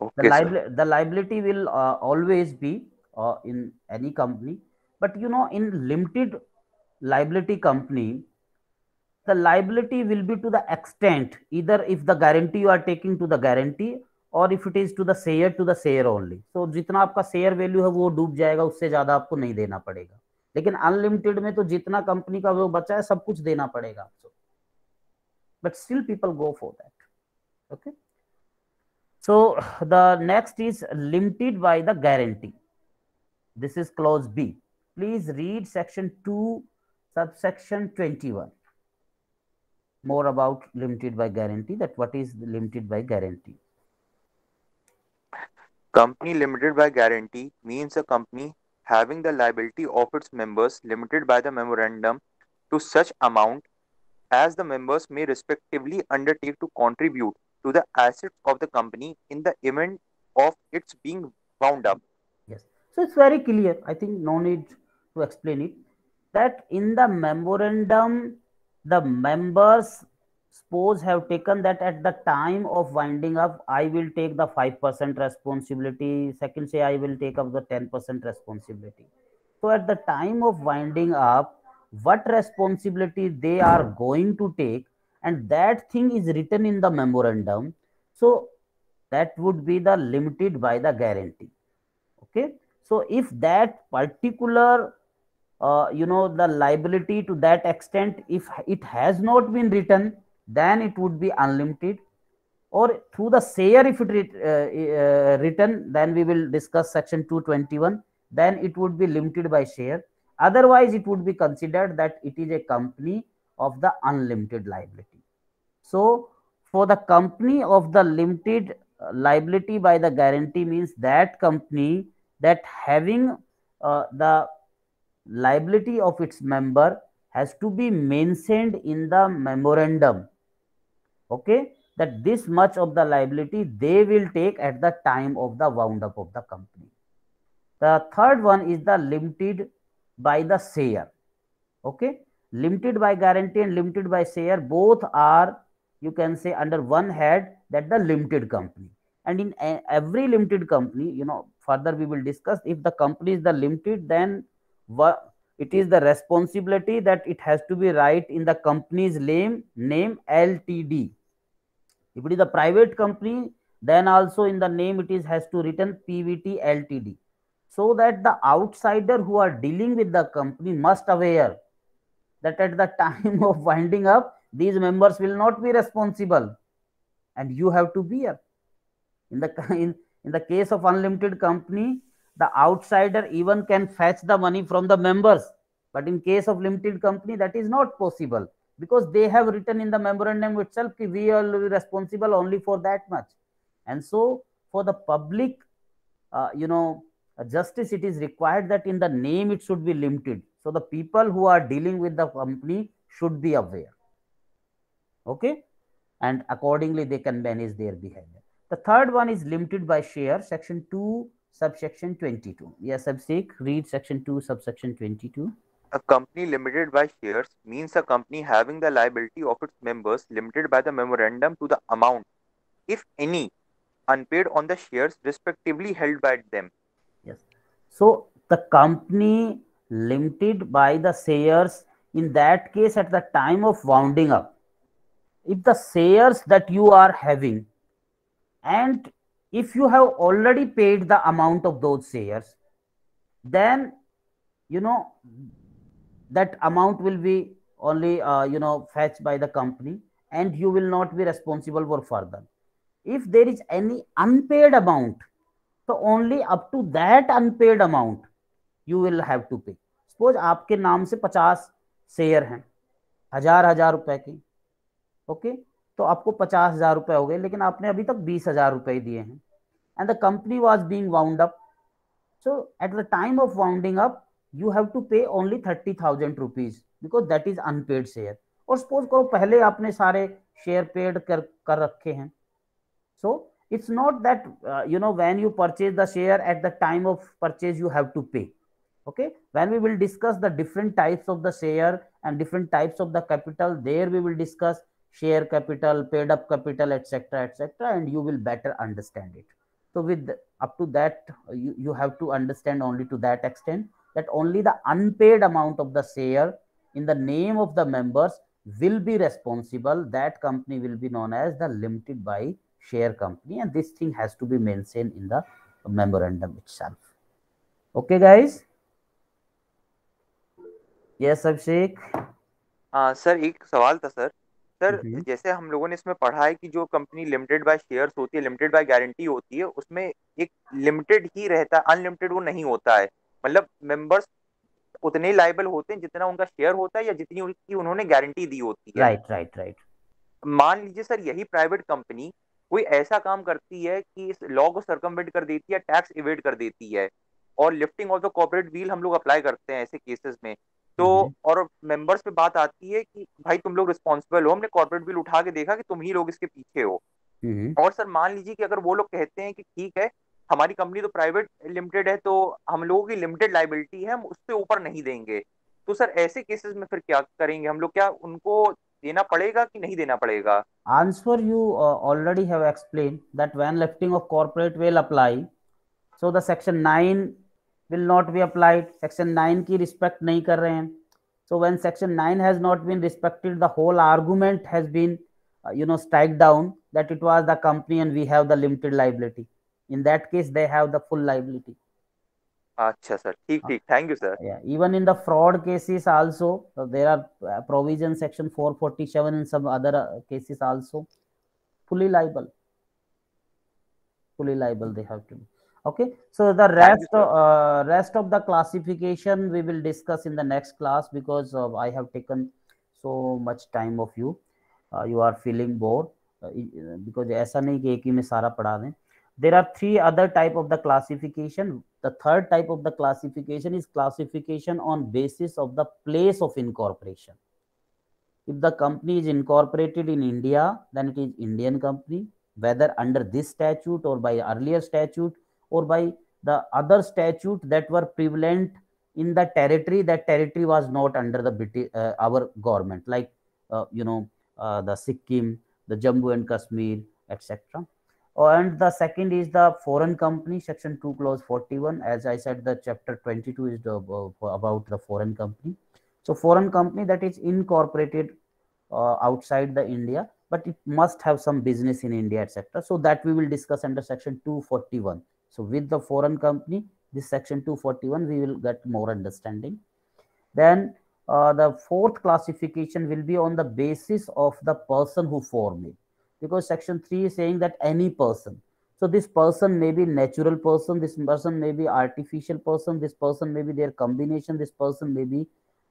the, okay the liability will uh, always be uh, in any company but you know in limited liability company the liability will be to the extent either if the guarantee you are taking to the guarantee और if it is to the share to the share only so जितना आपका share value है वो डूब जाएगा उससे ज़्यादा आपको नहीं देना पड़ेगा लेकिन अनलिमिटेड में तो जितना कंपनी का वो बचा है सब कुछ देना पड़ेगा आपको but still people go for that okay so the next is limited by the guarantee this is clause b please read section 2 subsection 21 more about limited by guarantee that what is limited by guarantee Company limited by guarantee means a company having the liability of its members limited by the memorandum to such amount as the members may respectively undertake to contribute to the assets of the company in the event of its being wound up. Yes. So it's very clear. I think no need to explain it. That in the memorandum, the members suppose have taken that at the time of winding up i will take the 5% responsibility. Second say i will take up the 10% responsibility. So at the time of winding up what responsibility they are going to take and that thing is written in the memorandum. So that would be the limited by the guarantee. Okay? So if that particular uh, you know the liability to that extent if it has not been written then it would be unlimited. Or through the share if it uh, uh, written then we will discuss section 221 then it would be limited by share. Otherwise it would be considered that it is a company of the unlimited liability. So for the company of the limited uh, liability by the guarantee means that company that having uh, the liability of its member has to be mentioned in the memorandum. Okay? That this much of the liability they will take at the time of the wound up of the company. The third one is the limited by the share. Okay? Limited by guarantee and limited by share both are you can say under one head that the limited company. And in every limited company you know further we will discuss if the company is the limited then it is the responsibility that it has to be right in the company's name name ltd if it is a private company then also in the name it is has to written pvt ltd so that the outsider who are dealing with the company must aware that at the time of winding up these members will not be responsible. And you have to bear in the in, in the case of unlimited company the outsider even can fetch the money from the members. But in case of limited company that is not possible. Because they have written in the memorandum itself we are responsible only for that much. And so for the public uh, you know justice it is required that in the name it should be limited. So the people who are dealing with the company should be aware. Okay? And accordingly they can manage their behavior. The third one is limited by share section 2 subsection 22 yes abhishek read section 2 subsection 22 a company limited by shares means a company having the liability of its members limited by the memorandum to the amount if any unpaid on the shares respectively held by them. Yes. So the company limited by the shares in that case at the time of wounding up if the shares that you are having and if you have already paid the amount of those shares then you know that amount will be only uh, you know fetched by the company and you will not be responsible for further if there is any unpaid amount so only up to that unpaid amount you will have to pay suppose आपके नाम से पचास share हैं हजार हजार रुपए के okay तो आपको पचास हज़ार रुपए हो गए, लेकिन आपने अभी तक बीस हज़ार रुपए दिए हैं। And the company was being wound up so at the time of winding up you have to pay only thirty thousand rupees because that is unpaid share और सपोज़ करो, पहले आपने सारे शेयर पेड कर कर रखे हैं। So it's not that you know when you purchase the share at the time of purchase you have to pay okay? When we will discuss the different types of the share and different types of the capital, there we will discuss share capital paid up capital etc etc and you will better understand it so with up to that you, you have to understand only to that extent that only the unpaid amount of the share in the name of the members will be responsible that company will be known as the limited by share company and this thing has to be mentioned in the memorandum itself okay guys yes abhishek हाँ sir एक सवाल था sir Sir जैसे हम लोगों ने इसमें पढ़ा है कि जो कंपनी लिमिटेड बाय शेयर्स होती है लिमिटेड बाय गारंटी होती है उसमें एक लिमिटेड ही रहता है अनलिमिटेड वो नहीं होता है। मतलब मेंबर्स उतने लाइबल होते हैं जितना उनका शेयर होता है या जितनी उनकी उन्होंने गारंटी दी होती है। Right right right. मान लीजिए सर यही प्राइवेट कंपनी कोई ऐसा काम करती है कि इस लॉ को सर्कमवेंट कर देती है टैक्स इवेड कर देती है और lifting of the corporate veil हम लोग अप्लाई करते हैं ऐसे केसेस में। तो और मेंबर्स पे बात आती है कि भाई तुम लोग रिस्पॉन्सिबल हो हमने कॉर्पोरेट बिल उठा के देखा कि तुम ही लोग इसके पीछे हो। और सर मान लीजिए कि अगर वो लोग कहते हैं कि ठीक है हमारी कंपनी तो प्राइवेट लिमिटेड है तो हम लोगों की लिमिटेड लाइबिलिटी है हम उससे ऊपर नहीं देंगे। तो सर ऐसे केसेस में फिर क्या करेंगे? हम लोग क्या उनको देना पड़ेगा कि नहीं देना पड़ेगा? Answer you already have explained that when lifting of corporate will apply so the section 9 will not be applied section 9 की respect नहीं कर रहे हैं so when section 9 has not been respected the whole argument has been uh, you know strike down that it was the company and we have the limited liability in that case they have the full liability अच्छा sir ठीक ठीक thank you sir yeah even in the fraud cases also uh, there are uh, provisions section 447 and some other uh, cases also fully liable fully liable they have to be okay so the rest uh, rest of the classification we will discuss in the next class because uh, i have taken so much time of you. Uh, you are feeling bored uh, uh, because aisa nahi ki ek hi mein sara padha dein there are three other type of the classification. The third type of the classification is classification on basis of the place of incorporation. If the company is incorporated in india then it is indian company. Whether under this statute or by earlier statute or by the other statute that were prevalent in the territory that territory was not under the British, uh, our government like uh, you know uh, the sikkim the jammu and kashmir etc and the second is the foreign company section 2 clause 41 as i said the chapter 22 is the, uh, about the foreign company. So foreign company that is incorporated uh, outside the india but it must have some business in india etc so that we will discuss under section 241 so with the foreign company this section 241 we will get more understanding. Then uh, the fourth classification will be on the basis of the person who formed it. Because section 3 is saying that any person. So this person may be natural person this person may be artificial person this person may be their combination this person may be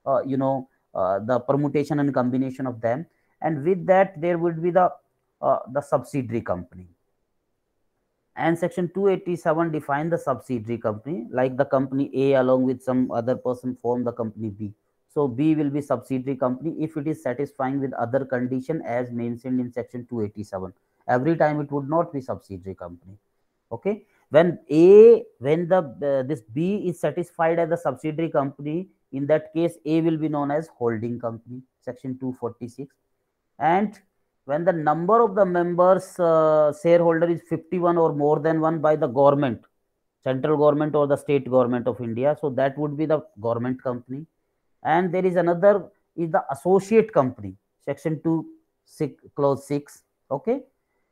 uh, you know uh, the permutation and combination of them. And with that there would be the uh, the subsidiary company and section 287 define the subsidiary company like the company a along with some other person form the company b. So b will be subsidiary company if it is satisfying with other condition as mentioned in section 287 every time it would not be subsidiary company. Okay? When a when the uh, this b is satisfied as a subsidiary company in that case a will be known as holding company section 246 and when the number of the members uh, shareholder is 51 or more than one by the government central government or the state government of india so that would be the government company. And there is another is the associate company section 2 six, clause 6 okay?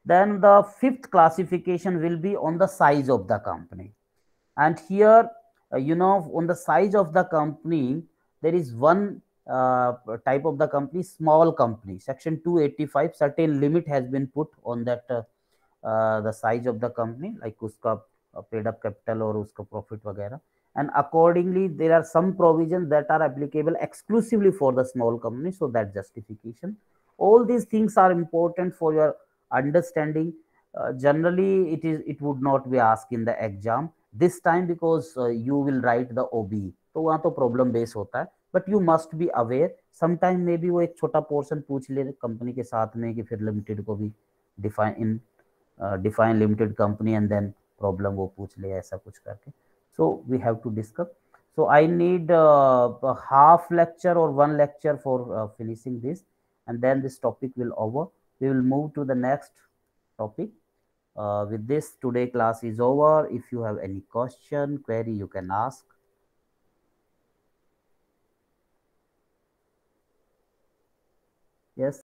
Then the fifth classification will be on the size of the company. And here uh, you know on the size of the company there is one uh, type of the company small company section 285 certain limit has been put on that uh, uh, the size of the company like uska uh, paid up capital or uska profit वगैरह and accordingly there are some provisions that are applicable exclusively for the small company so that justification all these things are important for your understanding uh, generally it is it would not be asked in the exam this time because uh, you will write the OBE तो वहाँ तो problem base होता है but you must be aware sometime may be वो एक छोटा portion पूछ ले कंपनी के साथ में कि फिर लिमिटेड को भी define in define limited company and then problem वो पूछ ले ऐसा कुछ करके so we have to discuss so i need uh, a half lecture or one lecture for uh, finishing this and then this topic will over we will move to the next topic uh, with this today class is over if you have any question query you can ask Yes